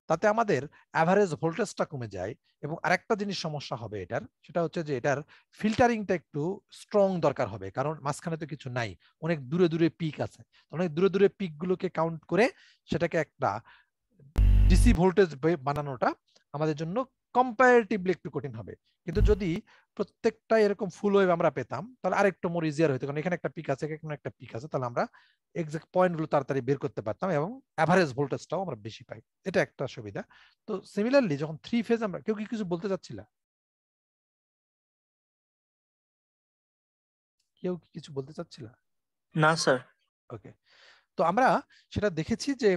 তাতে আমাদের অ্যাভারেজ ভোল্টেজটা কমে যায় এবং আরেকটা জিনিস সমস্যা হবে এটার, সেটা হচ্ছে যে এটার ফিল্টারিংটা একটু স্ট্রং দরকার হবে, কারণ মাঝখানে তো কিছু নাই, অনেক দূরে দূরে পিক আছে। অনেক দূরে দূরে পিকগুলোকে কাউন্ট করে সেটাকে একটা ডিসি ভোল্টেজ বানানোটা আমাদের জন্য কম্পারেটিভলি একটু কঠিন হবে। কিন্তু যদি প্রত্যেকটা এরকম ফুল ওয়েভ আমরা পেতাম তাহলে আরেকটু মোর ইজিয়ার হতো কারণ এখানে একটা পিক আছে এখানে একটা পিক আছে তাহলে আমরা এক্সাক্ট পয়েন্টগুলো তাড়াতাড়ি বের করতে পারতাম এবং অ্যাভারেজ ভোল্টেজটাও আমরা বেশি পাই। এটা একটা সুবিধা। তো সিমিলারলি যখন থ্রি ফেজ আমরা কেউ কি কিছু বলতে চাচ্ছিল? কেউ কি কিছু বলতে চাচ্ছিল? না স্যার ওকে তো আমরা সেটা দেখেছি যে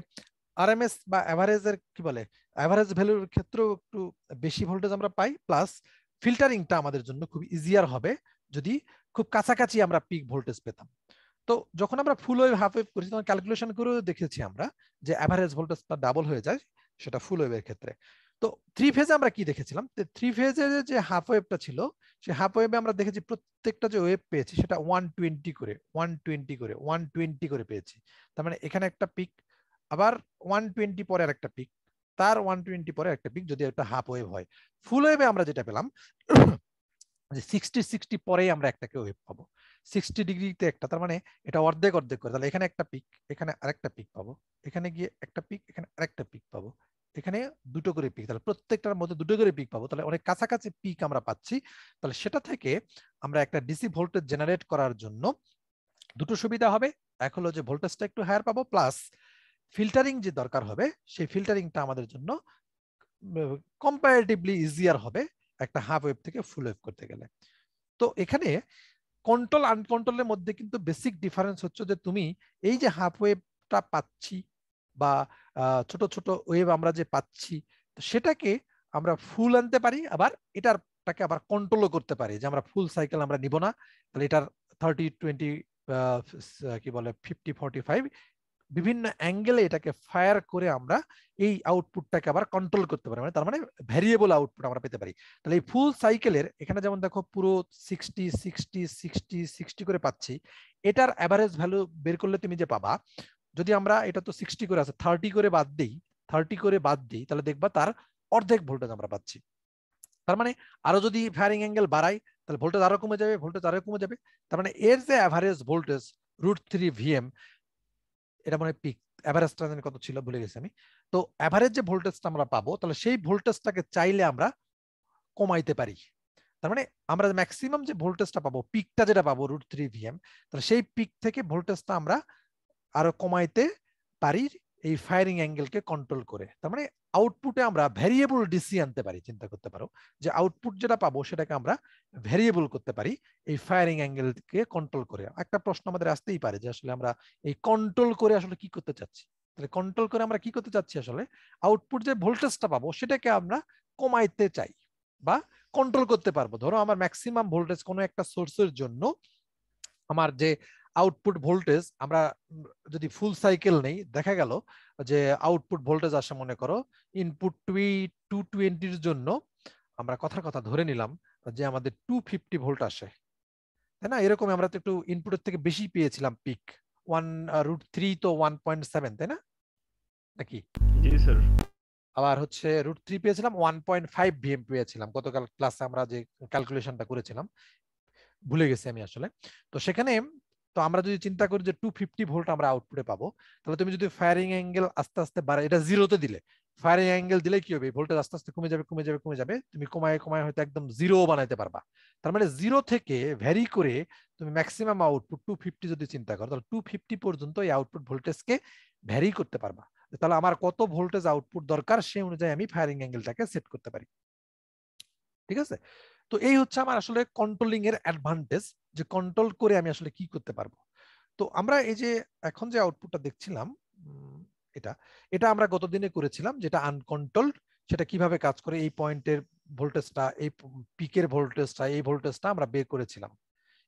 আরএমএস বা অ্যাভারেজের কি বলে? অ্যাভারেজ ভ্যালুর ক্ষেত্রেও একটু বেশি ভোল্টেজ আমরা পাই প্লাস ফিল্টারিংটা আমাদের জন্য খুব ইজিয়ার হবে যদি খুব কাছাকাছি আমরা পিক ভোল্টেজ পেতাম। তো যখন আমরা ফুল ওয়েভ হাফ ওয়েভ করেছি, তখন ক্যালকুলেশন করেও দেখেছি আমরা যে অ্যাভারেজ ভোল্টেজটা ডাবল হয়ে যায়, সেটা ফুল ওয়েভের ক্ষেত্রে। তো থ্রি ফেজে আমরা কি দেখেছিলাম? থ্রি ফেজে যে হাফ ওয়েভটা ছিল সেই হাফ ওয়েভে আমরা দেখেছি প্রত্যেকটা যে ওয়েভ পেয়েছি, সেটা ওয়ান টোয়েন্টি করে ওয়ান টোয়েন্টি করে ওয়ান টোয়েন্টি করে পেয়েছি। তার মানে এখানে একটা পিক আবার ওয়ান টোয়েন্টি পরে আর একটা পিক তার ওয়ান টোয়েন্টি পরে একটা পিক যদি একটা হাফ ওয়েভ হয়। ফুল ওয়েভে আমরা যেটা পেলাম, যে সিক্সটি সিক্সটি পরেই আমরা একটাকে ওয়েভ পাবো। সিক্সটি ডিগ্রিতে একটা, তার মানে এটা অর্ধেক অর্ধেক করে। তাহলে এখানে একটা পিক এখানে আরেকটা পিক পাবো। এখানে গিয়ে একটা পিক এখানে আরেকটা পিক পাবো। এখানে দুটো করে পিক তাহলে প্রত্যেকটার মধ্যে দুটো করে পিক পাবো। তাহলে অনেক কাছাকাছি পিক আমরা পাচ্ছি। তাহলে সেটা থেকে আমরা একটা ডিসি ভোল্টেজ জেনারেট করার জন্য দুটো সুবিধা হবে। এক হলো যে ভোল্টেজটা একটু হায়ার পাবো প্লাস ফিল্টারিং যে দরকার হবে, সেই ফিল্টারিংটা আমাদের জন্য কম্পারেটিভলি ইজিয়ার হবে একটা হাফ ওয়েভ থেকে ফুল ওয়েভ করতে গেলে। তো এখানে কন্ট্রোল আনকন্ট্রোলের মধ্যে কিন্তু বেসিক ডিফারেন্স হচ্ছে যে তুমি এই যে হাফ ওয়েভটা পাচ্ছি বা ছোট ছোট ওয়েভ আমরা যে পাচ্ছি সেটাকে আমরা ফুল আনতে পারি, আবার এটারটাকে আবার কন্ট্রোলও করতে পারি। যে আমরা ফুল সাইকেল আমরা নিব না, তাহলে এটার থার্টি টোয়েন্টি কি বলে ফিফটি ফর্টি ফাইভ বিভিন্ন অ্যাঙ্গেলে এটাকে ফায়ার করে আমরা এই আউটপুটটাকে আবার কন্ট্রোল করতে পারি। মানে তার মানে ভ্যারিয়েবল আউটপুট আমরা পেতে পারি। তাহলে এই ফুল সাইকেলের এখানে যেমন দেখো পুরো সিক্সটি সিক্সটি সিক্সটি সিক্সটি করে পাচ্ছি, এটার অ্যাভারেজ ভ্যালু বের করলে তুমি যে পাবা, যদি আমরা এটা তো সিক্সটি করে আছে থার্টি করে বাদ দিই থার্টি করে বাদ দিই, তাহলে দেখবা তার অর্ধেক ভোল্টেজ আমরা পাচ্ছি। তার মানে আরও যদি ফায়ারিং অ্যাঙ্গেল বাড়াই, তাহলে ভোল্টেজ আরও কমে যাবে ভোল্টেজ আরও কমে যাবে। তার মানে এর যে average voltage root three V M এটা মানে পিক অ্যাভারেজটা জানি কত ছিল ভুলে গেছি আমি। তো অ্যাভারেজ যে ভোল্টেজটা আমরা পাবো, তাহলে সেই ভোল্টেজটাকে চাইলে আমরা কমাইতে পারি। তার মানে আমরা ম্যাক্সিমাম যে ভোল্টেজটা পাবো পিকটা যেটা পাবো রুট থ্রি ভিএম তাহলে সেই পিক থেকে ভোল্টেজটা আমরা আরও কমাইতে পারি এই ফায়ারিং অ্যাঙ্গেলকে কন্ট্রোল করে। তার মানে আউটপুটে আমরা ভ্যারিয়েবল ডিসি আনতে পারি, চিন্তা করতে পারো। যে আউটপুট যেটা পাবো সেটাকে আমরা ভ্যারিয়েবল করতে পারি এই ফায়ারিং অ্যাঙ্গেলকে কন্ট্রোল করে। একটা প্রশ্ন আমাদের আসতেই পারে যে আসলে আমরা এই কন্ট্রোল করে আসলে কি করতে চাচ্ছি? তাহলে কন্ট্রোল করে আমরা কি করতে চাচ্ছি আসলে? আউটপুট যে ভোল্টেজটা পাবো সেটাকে আমরা কমাইতে চাই বা কন্ট্রোল করতে পারব। ধরো আমার ম্যাক্সিমাম ভোল্টেজ কোনো একটা সোর্সের জন্য আমার যে আউটপুট ভোল্টেজ আমরা যদি ফুল সাইকেল নেই দেখা গেল যে আউটপুট ভোল্টেজ আসে মনে করো ইনপুট টুই টু টোয়েন্টির জন্য আমরা কথার কথা ধরে নিলাম যে আমাদের টু ফিফটি ভোল্ট আসে। তাই না? এরকম আমরা তো একটু ইনপুটের থেকে বেশি পেয়েছিলাম পিক ওয়ান রুট থ্রি তো ওয়ান পয়েন্ট সেভেন তাই না? নাকি? জি স্যার আবার হচ্ছে রুট থ্রি পেয়েছিলাম one point five V M পেয়েছিলাম। গতকাল ক্লাসে আমরা যে ক্যালকুলেশনটা করেছিলাম ভুলে গেছি আমি আসলে। তো সেখানে তো আমরা যদি চিন্তা করি যে টু ফিফটি ভোল্ট আমরা আউটপুটে পাবো, তাহলে তুমি যদি ফায়ারিং অ্যাঙ্গেল আস্তে আস্তে বাড়ায় এটা জিরোতে দিলে ফায়ারিং অ্যাঙ্গেল দিলে কি হবে? ভোল্টেজ আস্তে আস্তে কমে যাবে কমে যাবে কমে যাবে, তুমি কমায় কমায় হয়তো একদম জিরো বানাইতে পারবা। তার মানে জিরো থেকে ভ্যারি করে তুমি ম্যাক্সিমাম আউটপুট টু ফিফটি যদি চিন্তা করো, তাহলে টু ফিফটি পর্যন্ত এই আউটপুট ভোল্টেজকে ভ্যারি করতে পারবা। তাহলে আমার কত ভোল্টেজ আউটপুট দরকার, সেই অনুযায়ী আমি ফায়ারিং অ্যাঙ্গেলটাকে সেট করতে পারি। ঠিক আছে? তো এই হচ্ছে আমার আসলে কন্ট্রোলিং এর অ্যাডভান্টেজ যে কন্ট্রোল করে আমি আসলে কি করতে পারব। তো আমরা এই যে এখন যে আউটপুটটা দেখছিলাম এটা এটা আমরা গত দিনে করেছিলাম যেটা আনকন্ট্রোলড সেটা কীভাবে কাজ করে, এই পয়েন্টের ভোল্টেজটা, এই পিকের ভোল্টেজটা, এই ভোল্টেজটা আমরা বের করেছিলাম।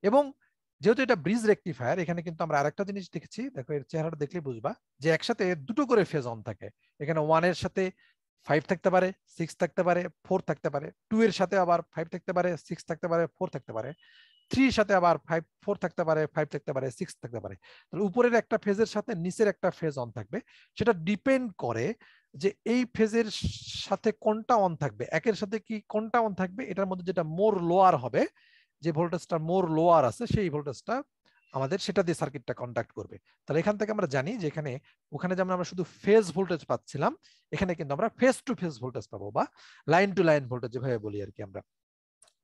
এবং যেহেতু এটা ব্রিজ রেকটিফায়ার এখানে কিন্তু আমরা আরেকটা জিনিস দেখেছি, দেখো এর চেহারাটা দেখলে বুঝবা, যে একসাথে দুটো করে ফেজ অন থাকে। এখানে ওয়ানের সাথে ফাইভ থাকতে পারে সিক্স থাকতে পারে ফোর থাকতে পারে টু এর সাথে আবার ফাইভ থাকতে পারে সিক্স থাকতে পারে ফোর থাকতে পারে। থ্রির সাথে আবার ফাইভ ফোর থাকতে পারে ফাইভ থাকতে পারে সিক্স থাকতে পারে। তাহলে উপরের একটা ফেজের সাথে নিচের একটা ফেজ অন থাকবে। সেটা ডিপেন্ড করে যে এই ফেজের সাথে কোনটা অন থাকবে। একের সাথে কি কোনটা অন থাকবে? এটার মধ্যে যেটা মোর লোয়ার হবে, যে ভোল্টেজটা মোর লোয়ার আছে, সেই ভোল্টেজটা আমাদের সেটা দিয়ে সার্কিটটা কন্ডাক্ট করবে। তাহলে এখান থেকে আমরা জানি যে এখানে, ওখানে যেমন আমরা শুধু ফেজ ভোল্টেজ পাচ্ছিলাম, এখানে কিন্তু আমরা ফেজ টু ফেজ ভোল্টেজ পাবো, বা লাইন টু লাইন ভোল্টেজ যেভাবে বলি আর কি আমরা।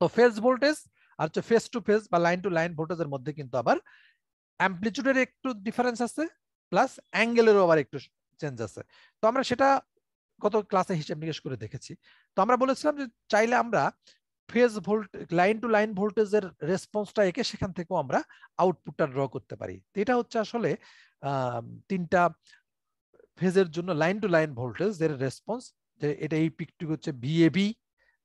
তো ফেজ ভোল্টেজ আর হচ্ছে ফেস টু ফেস বা লাইন টু লাইন ভোল্টেজের মধ্যে কিন্তু আবার অ্যাম্পলিটিউডের একটু ডিফারেন্স আছে প্লাস অ্যাঙ্গেলেরও আবার একটু চেঞ্জ আছে। তো আমরা সেটা গত ক্লাসে হিসেব নিকেশ করে দেখেছি। তো আমরা বলেছিলাম যে চাইলে আমরা phase volt line to line ভোল্টেজের রেসপন্সটা এঁকে সেখান থেকেও আমরা আউটপুটটা ড্র করতে পারি। এটা হচ্ছে আসলে তিনটা ফেজের জন্য লাইন টু লাইন ভোল্টেজ এর রেসপন্স যে এটা এই পিকটুকু হচ্ছে বিএবি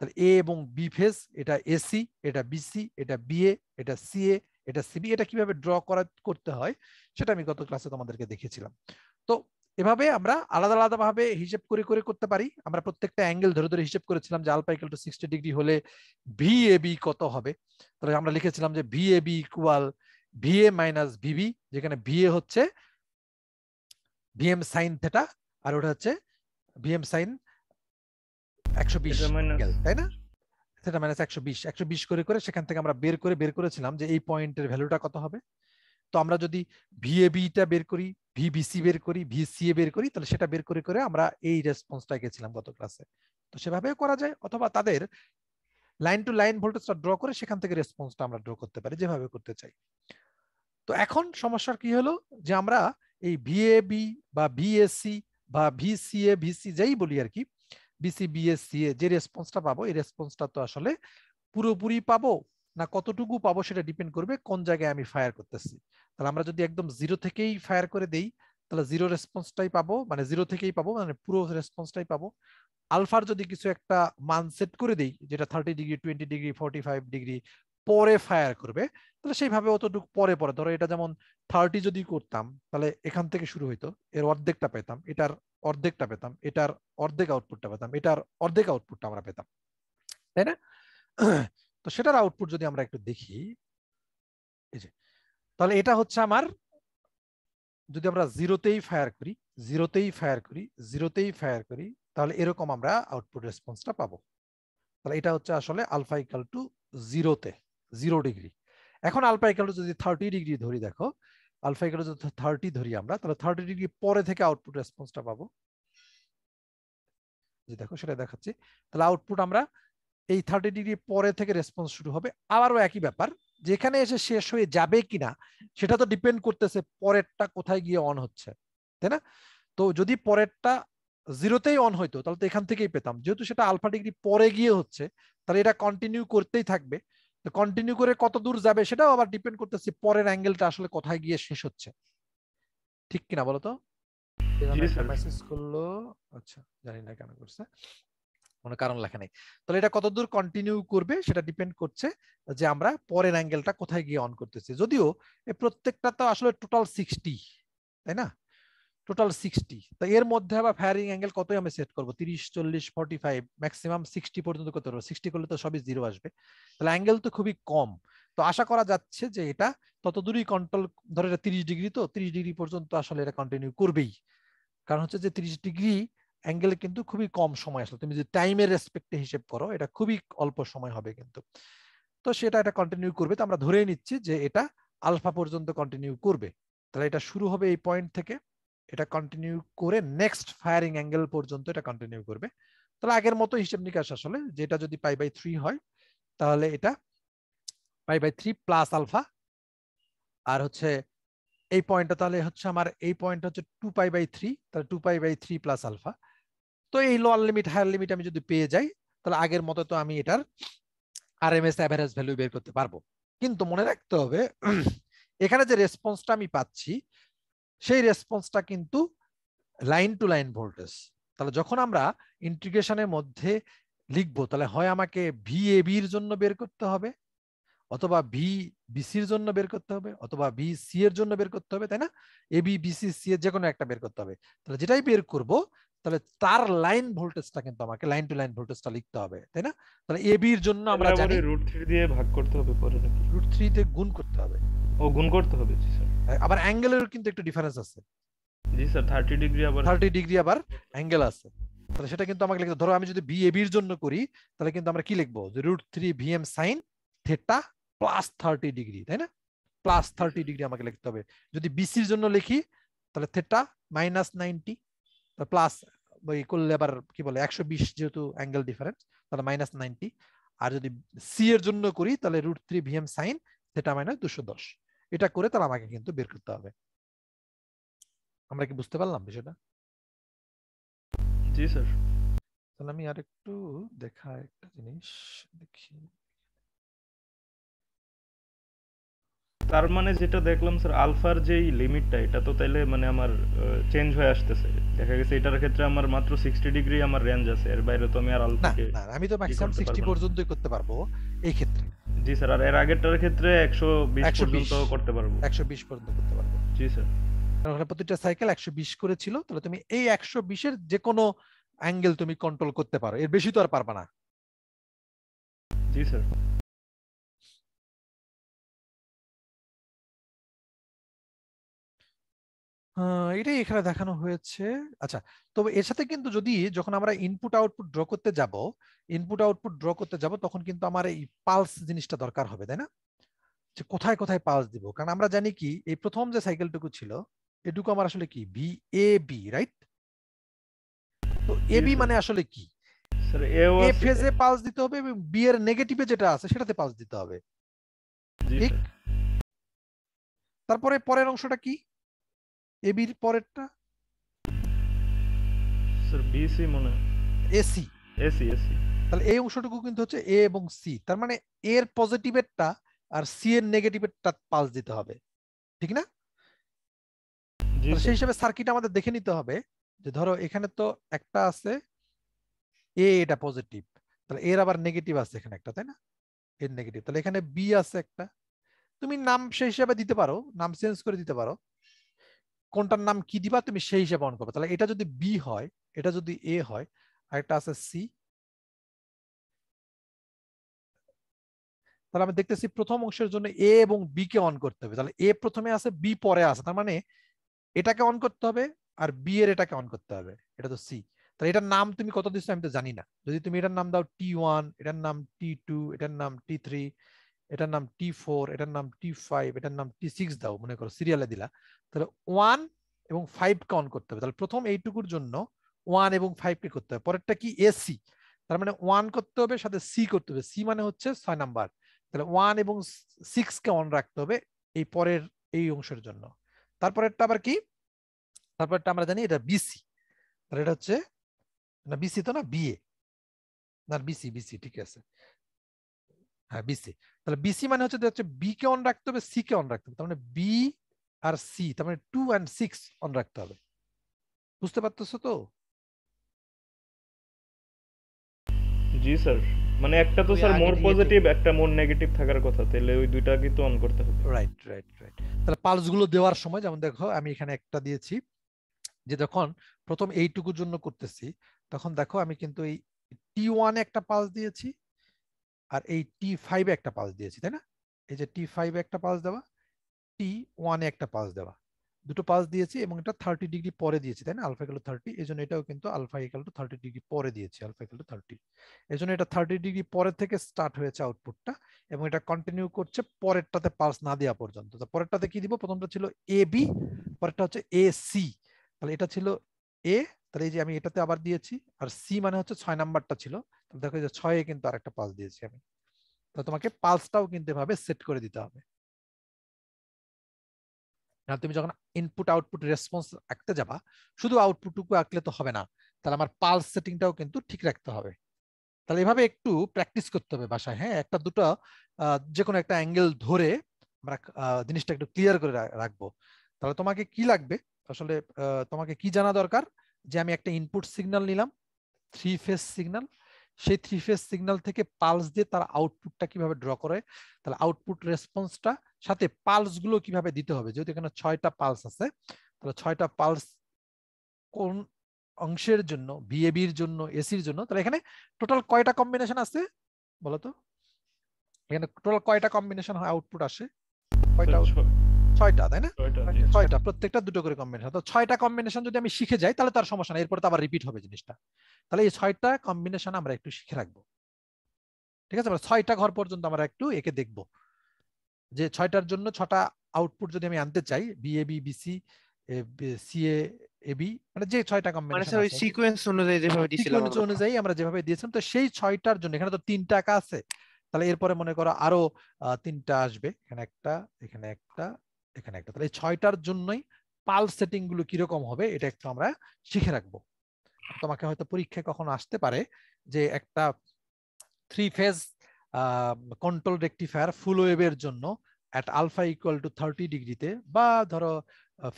তাহলে এ এবং বি ফেজ এটা এসি এটা বিসি এটা বিএ এটা সিএ এটা সিবি এটা কীভাবে ড্র করা, করতে হয়, সেটা আমি গত ক্লাসে তোমাদেরকে দেখিয়েছিলাম তো এভাবে আমরা আলাদা আলাদা ভাবে হিসেব করে করে করতে পারি। আমরা প্রত্যেকটা অ্যাঙ্গেল ধরে ধরে হিসেব করেছিলাম যে alpha equal to sixty degree হলে ভি এ বি কত হবে। তাহলে আমরা লিখেছিলাম যে VAB equal V A minus VB যেখানে ভিএ হচ্ছে ভিএম সাইন থেটা আর ওটা হচ্ছে ভিএম সাইন একশো বিশ এটা minus- অ্যাঙ্গেল তাই না? সেটা মাইনাস একশো বিশ একশো বিশ করে করে সেখান থেকে আমরা বের করে বের করেছিলাম যে এই পয়েন্টের ভ্যালুটা কত হবে। তো আমরা যদি ভিএবিটা বের করি ভিবিসি বের করি ভিসিএ বের করি তাহলে সেটা বের করে করে আমরা এই রেসপন্সটা গেছিলাম গত ক্লাসে তো সেভাবেও করা যায় অথবা তাদের লাইন টু লাইন ভোল্টেজটা ড্র করে সেখান থেকে রেসপন্সটা আমরা ড্র করতে পারি যেভাবে করতে চাই। তো এখন সমস্যার কি হলো? যে আমরা এই ভিএবি বা ভিএসসি বা ভিসিএ ভিসি যাই বলি আর কি বিসি বিএসসিএ যে রেসপন্সটা পাবো, এই রেসপন্সটা তো আসলে পুরোপুরি পাবো না কতটুকু পাবো সেটা ডিপেন্ড করবে কোন জায়গায় আমি ফায়ার করতেছি। তাহলে আমরা যদি একদম জিরো থেকেই ফায়ার করে দেই, তাহলে জিরো রেসপন্সটাই পাবো মানে জিরো থেকেই পাবো মানে পুরো রেসপন্সটাই পাবো। আলফার যদি কিছু একটা মান সেট করে দেই, যেটা thirty degree twenty degree forty five degree পরে ফায়ার করবে, তাহলে সেইভাবে অতটুকু পরে পরে, ধরো এটা যেমন থার্টি যদি করতাম, তাহলে এখান থেকে শুরু হইতো, এর অর্ধেকটা পেতাম এটার অর্ধেকটা পেতাম, এটার অর্ধেক আউটপুটটা পেতাম, এটার অর্ধেক আউটপুটটা আমরা পেতাম, তাই না? তো সেটার আউটপুট যদি আমরা একটু দেখি, এই যে, তাহলে এটা হচ্ছে আমার, যদি আমরা জিরোতেই ফায়ার করি জিরোতেই ফায়ার করি জিরোতেই ফায়ার করি, তাহলে এরকম আমরা আউটপুট রেসপন্সটা পাবো। তাহলে এটা হচ্ছে আসলে আলফা ইকাল টু জিরোতে জিরো ডিগ্রি এখন আলফা ইকাল টু যদি থার্টি ডিগ্রি ধরি দেখো আলফা ইকুয়াল টু থার্টি ধরি আমরা, তাহলে থার্টি ডিগ্রি পরে থেকে আউটপুট রেসপন্সটা পাবো। যে দেখো সেটা দেখাচ্ছি। তাহলে আউটপুট আমরা এই থার্টি ডিগ্রি পরে থেকে রেসপন্স শুরু হবে। আবারও একই ব্যাপার, যেখানে এসে শেষ হয়ে যাবে কিনা, সেটা তো ডিপেন্ড করতেছে পরেরটা কোথায় গিয়ে অন হচ্ছে, তাই না? তো যদি পরেরটা জিরোতেই অন হইতো, তাহলে তো এখান থেকেই পেতাম। যেহেতু সেটা আলফা ডিগ্রি পরে গিয়ে হচ্ছে, তাহলে এটা কন্টিনিউ করতেই থাকবে। কন্টিনিউ করে কত দূর যাবে সেটাও আবার ডিপেন্ড করতেছে পরের অ্যাঙ্গেলটা আসলে কোথায় গিয়ে শেষ হচ্ছে। ঠিক কিনা বলো তো? মেসেজ করল আচ্ছা জানি না কেন করছে কোনো কারণ লেখা নেই। তাহলে এটা কতদূর কন্টিনিউ করবে সেটা ডিপেন্ড করছে যে আমরা পরের অ্যাঙ্গেলটা কোথায় গিয়ে অন করতেছি। যদিও প্রত্যেকটা তো আসলে টোটাল সিক্সটি তাই না? টোটাল সিক্সটি তো এর মধ্যে আবার ফায়ারিং অ্যাঙ্গেল কতই আমি সেট করব? তিরিশ, চল্লিশ ফর্টি ফাইভ ম্যাক্সিমাম সিক্সটি পর্যন্ত করতে পারব সিক্সটি করলে তো সবই জিরো আসবে। তাহলে অ্যাঙ্গেল তো খুবই কম। তো আশা করা যাচ্ছে যে এটা তত দূরই কন্ট্রোল ধরো এটা তিরিশ ডিগ্রি, তো তিরিশ ডিগ্রি পর্যন্ত আসলে এটা কন্টিনিউ করবেই। কারণ হচ্ছে যে তিরিশ ডিগ্রি অ্যাঙ্গেল কিন্তু খুবই কম সময় আসলে। তুমি যদি টাইমের রেসপেক্টে হিসেব করো, এটা খুবই অল্প সময় হবে কিন্তু। তো সেটা এটা কন্টিনিউ করবে। তো আমরা ধরেই নিচ্ছি যে এটা আলফা পর্যন্ত কন্টিনিউ করবে। তাহলে এটা শুরু হবে এই পয়েন্ট থেকে। এটা কন্টিনিউ করে নেক্সট ফায়ারিং অ্যাঙ্গেল পর্যন্ত এটা কন্টিনিউ করবে। তাহলে আগের মতো হিসেব নিকাশ আসলে, যেটা যদি পাই বাই থ্রি হয়, তাহলে এটা pi by three plus alpha আর হচ্ছে এই পয়েন্টটা তাহলে হচ্ছে আমার, এই পয়েন্ট হচ্ছে টু পাই বাই থ্রি তাহলে two pi by three plus alpha তো এই লোয়ার লিমিট হায়ার লিমিট আমি যদি পেয়ে যাই, তাহলে আগের মতো তো আমি এটার R M S average value বের করতে পারব। কিন্তু মনে রাখতে হবে, এখানে যে রেসপন্সটা আমি পাচ্ছি সেই রেসপন্সটা কিন্তু লাইন টু লাইন ভোল্টেজ তাহলে যখন আমরা ইন্টিগ্রেশনের মধ্যে লিখব তাহলে হয় আমাকে ভি এ বির জন্য বের করতে হবে অথবা ভি বিসির জন্য বের করতে হবে অথবা ভি সি এর জন্য বের করতে হবে তাই না? এ বি বিসি সি এর যে কোনো একটা বের করতে হবে। তাহলে যেটাই বের করব তাহলে তার লাইন ভোল্টেজটা কিন্তু আমাকে লাইন টু লাইন ভোল্টেজটা লিখতে হবে তাই না? তাহলে এ বির জন্য আমরা জানি রুট থ্রি দিয়ে ভাগ করতে হবে পরে নাকি? রুট থ্রি তে গুণ করতে হবে। ও গুণ করতে হবে স্যার আবার অ্যাঙ্গেলের কিন্তু একটু ডিফারেন্স আছে। জি স্যার থার্টি ডিগ্রি আবার। থার্টি ডিগ্রি আবার অ্যাঙ্গেল আছে। তাহলে সেটা কিন্তু আমাকে লিখতে ধরো আমি যদি বি এ বির জন্য করি তাহলে কিন্তু আমরা কি লিখব? যে root three V M sine theta plus thirty degree তাই না? প্লাস থার্টি ডিগ্রি আমাকে লিখতে হবে। যদি বিসির জন্য লিখি তাহলে থেটা মাইনাস নাইনটি প্লাস ওই করলে আবার কি বলে একশো বিশ যেহেতু অ্যাঙ্গেল ডিফারেন্স তাহলে মাইনাস নাইনটি আর যদি সি এর জন্য করি তাহলে root three V M sine theta minus দুশো দশ। এটা করে তারা আমাকে কিন্তু বের করতে হবে। আমরা কি বুঝতে পারলাম বিষয়টা? জি স্যার। তাহলে আমি আর একটু দেখা একটা জিনিস দেখি। তার মানে যেটা দেখলাম স্যার আলফার যেই লিমিটটা এটা তো তাইলে মানে আমার চেঞ্জ হয়ে আসতেছে। দেখা গেছে এটার ক্ষেত্রে আমার মাত্র সিক্সটি ডিগ্রি আমার রেঞ্জ আছে এর বাইরে তো আমি আর না আলফাকে না আমি তো ম্যাক্সিমাম করতে সিক্সটি পারব না। পর্যন্তই করতে পারব এই ক্ষেত্রে। জি স্যার আর এর আগেরটার ক্ষেত্রে একশো বিশ 120 পর্যন্ত করতে পারব। একশো বিশ পর্যন্ত করতে পারব। জি স্যার ওখানে প্রতিটা সাইকেল একশো বিশ করে ছিল তাহলে তুমি এই একশো বিশের যে কোনো অ্যাঙ্গেল তুমি কন্ট্রোল করতে পারো এর বেশি তো আর পারবা না। জি স্যার এটাই এখানে দেখানো হয়েছে। আচ্ছা তবে এর সাথে কিন্তু যদি যখন আমরা ইনপুট আউটপুট ড্র করতে যাব ইনপুট আউটপুট ড্র করতে যাব তখন কিন্তু আমার এই পালস জিনিসটা দরকার হবে তাই না? যে কোথায় কোথায় পালস দিব? কারণ আমরা জানি কি এই প্রথম যে সাইকেলটুকু ছিল এটুকু আমার আসলে কি? ভি এ বি রাইট তো এ বি মানে আসলে কি? এ ফেজে পালস দিতে হবে এবং বি এর নেগেটিভে যেটা আছে সেটাতে পালস দিতে হবে। ঠিক? তারপরে পরের অংশটা কি? এ বির পরেরটা? স্যার বিসি মনে A C A C A C তাহলে এই অংশটুকু কিন্তু হচ্ছে এ এবং সি তার মানে এর পজিটিভেরটা আর সি এর নেগেটিভেরটা পালস দিতে হবে। ঠিক না? সেই হিসাবে সার্কিট আমাদের দেখে নিতে হবে যে ধরো এখানে তো একটা আছে এ এটা পজিটিভ তাহলে এর আবার নেগেটিভ আছে এখানে একটা তাই না? এর নেগেটিভ তাহলে এখানে বি আছে একটা। তুমি নাম সেই হিসাবে দিতে পারো নাম চেঞ্জ করে দিতে পারো। কোনটার নাম কি দিবা? তুমি সেই হিসাবে অন করবে। তাহলে এটা যদি বি হয়, এটা যদি এ হয় আর একটা আছে সি তাহলে আমি দেখতেছি প্রথম অংশের জন্য এ এবং বি কে অন করতে হবে। তাহলে এ প্রথমে আছে বি পরে আছে। তার মানে এটাকে অন করতে হবে আর বি এর এটাকে অন করতে হবে। এটা তো সি তাহলে এটার নাম তুমি কত দিচ্ছ আমি তো জানি না। যদি তুমি এটার নাম দাও টি ওয়ান এটার নাম টি টু এটার নাম টি থ্রি এটার নাম টি ফোর এটার নাম টি ফাইভ এটার নাম টি সিক্স দাও, মনে করো সিরিয়ালে দিলা। তাহলে ওয়ান এবং ফাইভ অন করতে হবে। তাহলে প্রথম এইটুকুর জন্য ওয়ান এবং ফাইভ কে করতে হবে। পরেরটা কি? এসি তার মানে ওয়ান করতে হবে, সাথে সি করতে হবে। সি মানে হচ্ছে ছয় নাম্বার। তাহলে ওয়ান এবং সিক্স কে অন রাখতে হবে এই পরের, এই অংশের জন্য। তারপরেরটা আবার কি? তারপরটা আমরা জানি এটা বিসি তাহলে এটা হচ্ছে, না বিসি তো না বিএ না বিসি বিসি ঠিক আছে। হ্যাঁ বিসি তাহলে বিসি মানে হচ্ছে হচ্ছে বি কে অন রাখতে হবে সি কে অন রাখতে হবে। তার মানে বি আর সি তার মানে টু অ্যান্ড সিক্স অন রাখতে হবে। বুঝতে পারতেছো তো? জি স্যার মানে একটা তো স্যার মোর পজিটিভ একটা মোর নেগেটিভ থাকার কথা। তাহলে ওই দুইটা কিন্তু অন করতে হবে? রাইট রাইট রাইট তাহলে পালসগুলো দেওয়ার সময় যেমন দেখো আমি এখানে একটা দিয়েছি যে যখন প্রথম এইটুকুর জন্য করতেছি তখন দেখো আমি কিন্তু এই টি ওয়ানে একটা পালস দিয়েছি আর এই টি ফাইভে একটা পালস দিয়েছি, তাই না? এই যে টি ফাইভে একটা পালস দেওয়া টি ওয়ানে একটা পালস দেওয়া। দুটো পালস দিয়েছি এবং এটা থার্টি ডিগ্রি পরে দিয়েছি, তাই না? আলফা ইকাল থার্টি এই জন্য এটাও কিন্তু alpha equal to thirty degree পরে দিয়েছি আলফা ইকাল টু থার্টি এই জন্য এটা থার্টি ডিগ্রি পরে থেকে স্টার্ট হয়েছে আউটপুটটা এবং এটা কন্টিনিউ করছে পরেরটাতে পালস না দেওয়া পর্যন্ত। তো পরেরটাতে কি দিব? প্রথমটা ছিল এ বি পরেরটা হচ্ছে এ সি তাহলে এটা ছিল এ তাহলে এই যে আমি এটাতে আবার দিয়েছি, আর সি মানে হচ্ছে ছয় নাম্বারটা ছিল। দেখো যে ছয়ে কিন্তু আরেকটা পালস দিয়েছি আমি। তো তোমাকে পালসটাও কিন্তু এভাবে সেট করে দিতে হবে। না, তুমি যখন ইনপুট আউটপুট রেসপন্স আঁকতে যাবা, শুধু আউটপুটটুকু আঁকলে তো হবে না, তাহলে আমার পালস সেটিংটাও কিন্তু ঠিক রাখতে হবে। তাহলে এভাবে একটু প্র্যাকটিস করতে হবে বাসায় হ্যাঁ? একটা, দুটো যে কোনো একটা অ্যাঙ্গেল ধরে আমরা জিনিসটা একটু ক্লিয়ার করে রাখব। তাহলে তোমাকে কি লাগবে? আসলে তোমাকে কি জানা দরকার? যে আমি একটা ইনপুট সিগন্যাল নিলাম থ্রি ফেজ সিগন্যাল সেই থ্রি ফেজ সিগন্যাল থেকে পালস দিয়ে তার আউটপুটটা কীভাবে ড্র করে তাহলে আউটপুট রেসপন্সটা সাথে পালসগুলো কীভাবে দিতে হবে? যেহেতু এখানে ছয়টা পালস আছে তাহলে ছয়টা পালস কোন অংশের জন্য বিএবির জন্য এসির জন্য তাহলে এখানে টোটাল কয়টা কম্বিনেশন আছে? বলো তো। এখানে টোটাল কয়টা কম্বিনেশন হয়? আউটপুট আসে? কয়টা স্যার, output? ছ- ছয়টা তাই না? ছয়টা। প্রত্যেকটা দুটো করে কম্বিনেশন তো ছয়টা কম্বিনেশন যদি আমি শিখে যাই তাহলে তার সমস্যা নেই এরপরে তো আবার রিপিট হবে জিনিসটা। তাহলে এই ছয়টা কম্বিনেশন আমরা একটু শিখে রাখব। ঠিক আছে? আমরা ছয়টা ঘর পর্যন্ত আমরা একটু একে দেখব। যে ছয়টার জন্য ছটা আউটপুট যদি আমি আনতে চাই বিএবি বিসি সিএ এবি মানে যে ছয়টা মানে কম্বিনেশন স্যার ওই সিকোয়েন্স অনুযায়ী যেভাবে দিছিলাম সিকোয়েন্স আমরা। অনুযায়ী আমরা যেভাবে দিয়েছিলাম তো সেই ছয়টার জন্য এখানে তো তিনটা আঁকা আছে তাহলে এরপরে মনে করো আরও আহ, তিনটা আসবে। এখানে একটা এখানে একটা এখানে একটা। তাহলে ছয়টার জন্যই পাল সেটিংগুলো কীরকম হবে, এটা একটু আমরা শিখে রাখব। তোমাকে হয়তো পরীক্ষায় কখনো আসতে পারে যে একটা three phase control rectifier full ওয়েভের জন্য at alpha equal to thirty ডিগ্রিতে বা ধরো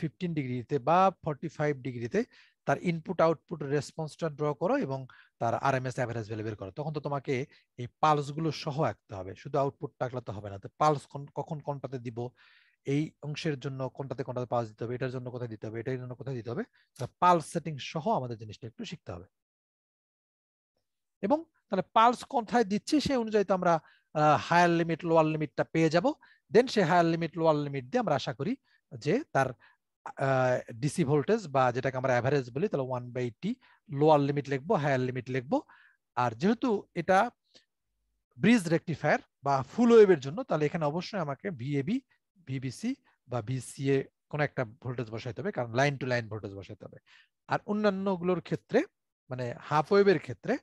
ফিফটিন ডিগ্রিতে বা ফর্টি ফাইভ ডিগ্রিতে তার ইনপুট আউটপুট রেসপন্সটা ড্র করো এবং তার R M S average value বের করো। তখন তো তোমাকে এই পালসগুলো সহ আঁকতে হবে। শুধু আউটপুট তো হবে না। তো পালস কখন কোনটাতে দিব এই অংশের জন্য কোনটাতে কোনটাতে পালস দিতে হবে, এটার জন্য কোথায় দিতে হবে, এটার জন্য কোথায় দিতে হবে পালস সেটিং সহ আমাদের জিনিসটা একটু শিখতে হবে। এবং তাহলে পালস কোথায় দিচ্ছি সেই অনুযায়ী তো আমরা হায়ার লিমিট লোয়ার লিমিটটা পেয়ে যাব। দেন সেই হায়ার লিমিট লোয়ার লিমিট দিয়ে আমরা আশা করি যে তার ডিসি ভোল্টেজ বা যেটাকে আমরা অ্যাভারেজ বলি, তাহলে one by T lower limit লিখব হায়ার লিমিট লিখব। আর যেহেতু এটা ব্রিজ রেকটিফায়ার বা ফুল ওয়েভের জন্য, তাহলে এখানে অবশ্যই আমাকে ভিএবি ভিবিসি বা ভিসিএ কোনো একটা ভোল্টেজ বসাইতে হবে, কারণ লাইন টু লাইন ভোল্টেজ বসাইতে হবে। আর অন্যান্যগুলোর ক্ষেত্রে মানে হাফ ওয়েভের ক্ষেত্রে,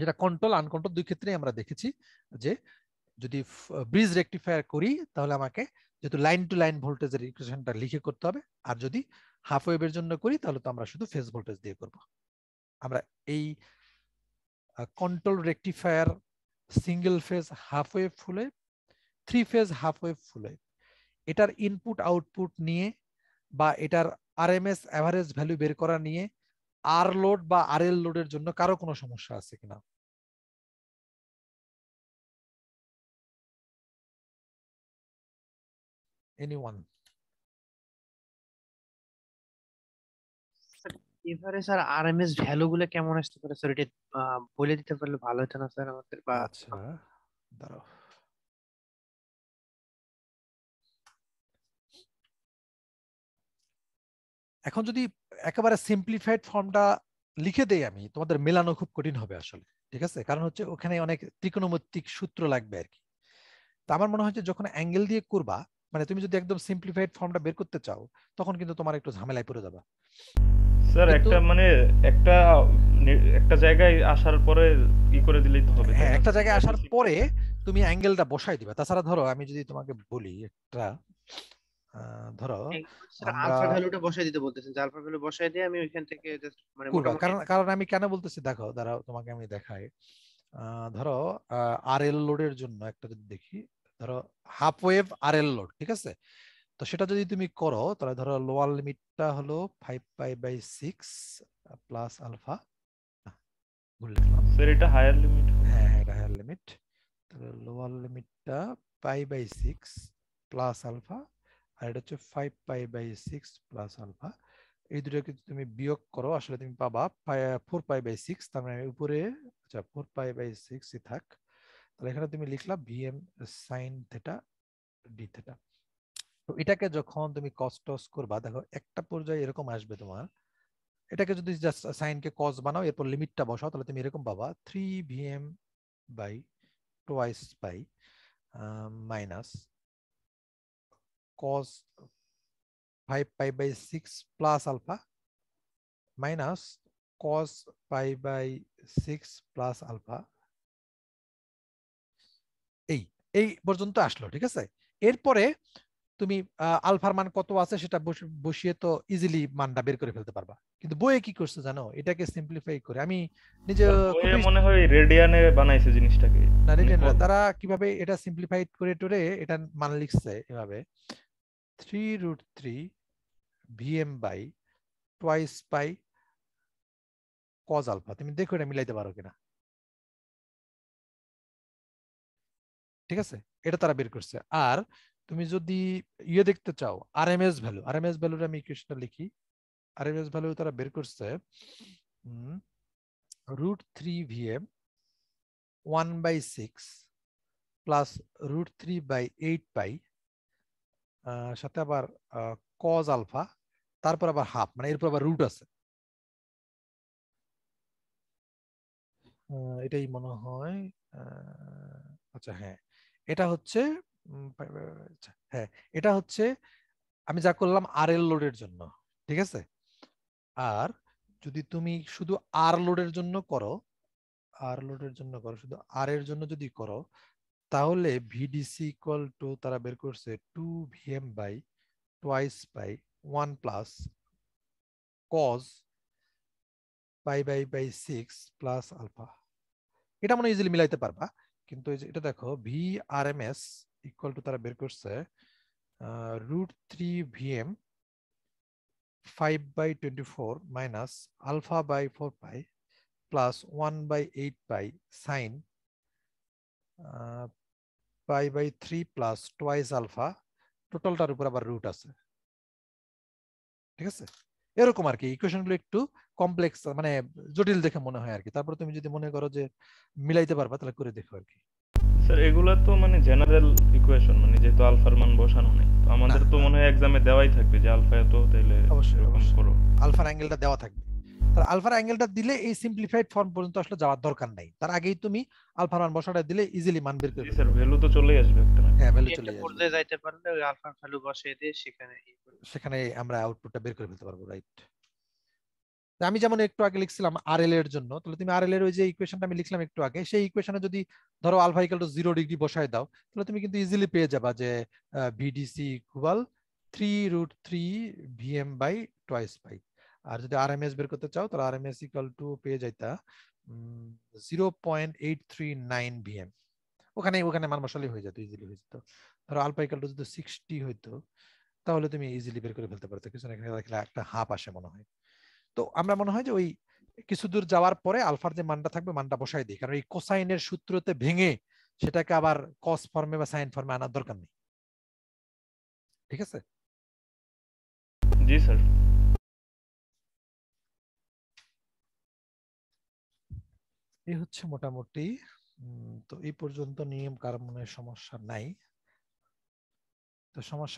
যেটা কন্ট্রোল আনকন্ট্রোল দুই ক্ষেত্রেই আমরা দেখেছি যে যদি ব্রিজ রেকটিফায়ার করি, তাহলে আমাকে যেহেতু লাইন টু লাইন ভোল্টেজের ইকুয়েশনটা লিখে করতে হবে, আর যদি হাফ ওয়েভের জন্য করি, তাহলে তো আমরা শুধু ফেজ ভোল্টেজ দিয়ে করব। আমরা এই control rectifier single phase half wave full wave three phase half wave full wave এটার ইনপুট আউটপুট নিয়ে বা এটার আরএমএস অ্যাভারেজ ভ্যালু বের করা নিয়ে আর লোড বা আর এল লোডের জন্য কারও কোনো সমস্যা আছে কিনা? এনিওয়ান এবারে স্যার আরএমএস ভ্যালু গুলো কেমন আসতে পারে? স্যার এটা বলে দিতে পারলে ভালো হতো না স্যার আমাদের বা আচ্ছা দাঁড়াও। এখন যদি একেবারে সিম্পলিফাইড ফর্মটা লিখে দেই আমি তোমাদের মেলানো খুব কঠিন হবে আসলে ঠিক আছে? কারণ হচ্ছে ওখানে অনেক ত্রিকোণমিতিক সূত্র লাগবে আর কি। তো আমার মনে হয় যে যখন অ্যাঙ্গেল দিয়ে করবা মানে তুমি যদি একদম সিম্পলিফাইড ফর্মটা বের করতে চাও তখন কিন্তু তোমার একটু ঝামেলায় পড়ে যাবা। স্যার একটা মানে একটা একটা জায়গায় আসার পরে ই করে দিলেই তো হবে হ্যাঁ একটা জায়গায় আসার পরে তুমি অ্যাঙ্গেলটা বসাই দিবা। তাছাড়া ধরো আমি যদি তোমাকে বলি একটা ধরো আলফা ভ্যালুটা বসাই দিতে বলতেছেন। যে আলফা ভ্যালু বসাই দিয়ে আমি ওইখান থেকে জাস্ট মানে কারণ কারণ আমি কেন বলতেছি দেখো দাঁড়াও তোমাকে আমি দেখাই। আহ, ধরো আর এল লোডের জন্য একটা যদি দেখি ধরো half wave R L load ঠিক আছে? তো সেটা যদি তুমি করো তাহলে ধরো লোয়ার লিমিটটা হলো five pi by six plus alpha ভুল স্যার এটা হায়ার লিমিট হ্যাঁ হ্যাঁ এটা হায়ার লিমিট তাহলে lower লিমিটটা pi by six plus alpha আর এটা হচ্ছে five pi by six plus alpha এই দুটোকে তুমি বিয়োগ করো, আসলে তুমি পাবা ফোর পাই বাই সিক্স তার মানে উপরে আচ্ছা ফোর পাই বাই সিক্সই থাক। তাহলে এখানে তুমি লিখলা V M sine theta D theta তো এটাকে যখন তুমি কস টস করবা, দেখো একটা পর্যায়ে এরকম আসবে তোমার। এটাকে যদি জাস্ট সাইনকে কস বানাও, এরপর লিমিটটা বসাও, তাহলে তুমি এরকম পাবা three V M by twice pi minus cos five pi by six plus alpha minus cos pi by six plus alpha এই এই পর্যন্ত আসলো ঠিক আছে? এরপরে তুমি আলফার মান কত আছে সেটা বসিয়ে তো ইজিলি মানটা বের করে ফেলতে পারবা। কিন্তু বইয়ে কি করছে জানো? এটাকে সিম্পলিফাই করে। আমি নিজে মনে হয় রেডিয়ানে বানাইছে জিনিসটাকে। না রেডিয়ান তারা কীভাবে এটা সিম্পলিফাইড করে টোরে এটা মান লিখছে এভাবে। Three root three V M by twice pi cos alpha তুমি দেখো এটা মিলাইতে পারো কিনা। ঠিক আছে? এটা তারা বের করছে। আর তুমি যদি ইয়ে দেখতে চাও R M S value R M S ভ্যালুর আমি ইকুয়েশনটা লিখি। আর এম এস ভ্যালু তারা বের করছে root three V M one by six plus root three by eight pi সাথে আবার কজ আলফা তারপর আবার হাফ মানে এরপর আবার রুট আছে। এটাই মনে হয় আচ্ছা হ্যাঁ। এটা হচ্ছে আচ্ছা, হ্যাঁ এটা হচ্ছে আমি যা করলাম আর এল লোডের জন্য ঠিক আছে? আর যদি তুমি শুধু আর লোডের জন্য করো আর লোডের জন্য করো শুধু আর এর জন্য যদি করো তাহলে ভিডিসি ইকুয়াল টু তারা বের করছে two V M by twice by one plus cos pi by by six plus alpha এটা মনে ইজিলি মিলাইতে পারবা। কিন্তু এটা দেখো V R M S equal to তারা বের করছে root three V M five by twenty four minus alpha by four pi plus one by eight pi sine pi by three plus twice alpha টোটালটার উপর আবার রুট আছে। ঠিক আছে? এরকম আর কি ইকুয়েশনগুলো একটু কমপ্লেক্স মানে জটিল দেখে মনে হয় আর কি। তারপর তুমি যদি মনে করো যে মিলাইতে পারবা তাহলে করে দেখো আর কি। স্যার এগুলা তো মানে জেনারেল ইকুয়েশন মানে যেহেতু আলফার মান বসানো নেই তো আমাদের তো। মনে হয় এক্সামে দেওয়াই থাকবে যে আলফা এত এরকম অবশ্যই। করো। আলফার অ্যাঙ্গেলটা দেওয়া থাকবে। তার আলফার অ্যাঙ্গেলটা দিলে এই সিম্পলিফাইড ফর্ম পর্যন্ত আসলে যাওয়ার দরকার নাই। তার আগেই তুমি আলফার মান বসাটা দিলে ইজিলি মান বের করে স্যার ভ্যালু তো চলেই আসবে একটা হ্যাঁ ভ্যালু চলে আসবে। পর্যায়ে যাইতে পারলে ওই আলফা ভ্যালু বসিয়ে দিয়ে সেখানে সেখানে আমরা আউটপুটটা বের করে ফেলতে পারব রাইট আমি যেমন একটু আগে লিখছিলাম আর এল এর জন্য তাহলে তুমি আর এল এর ওই যে ইকুয়েশনটা আমি লিখলাম একটু আগে সেই ইকুয়েশনে যদি ধরো alpha equal to zero degree বসায় দাও তাহলে তুমি কিন্তু ইজিলি পেয়ে যাবা যে V D C equal three root three V M by twice by আর যদি আর এম এস বের করতে চাও, তাহলে R M S equal to পেয়ে যাইতা zero point eight three nine V M ওখানে ওখানে মান মশালি হয়ে যেত ইজিলি হয়ে যেত। ধরো আলফা ইকাল টু যদি সিক্সটি হইতো, তাহলে তুমি ইজিলি বের করে ফেলতে পারতো। কিছু এখানে একটা হাফ আসে মনে হয়। তো আমরা মনে হয় যে ওই কিছু দূর যাওয়ার পরে আলফার যে মানটা থাকবে, মানটা বসাই দিই। কারণ এই কোসাইনের সূত্রতে ভেঙে সেটাকে আবার কস ফর্মে বা সাইন ফর্মে আনার দরকার নেই। ঠিক আছে? জি স্যার এই হচ্ছে মোটামুটি তো এই পর্যন্ত নিয়ম কার সমস্যা নাই। তো সমস্যা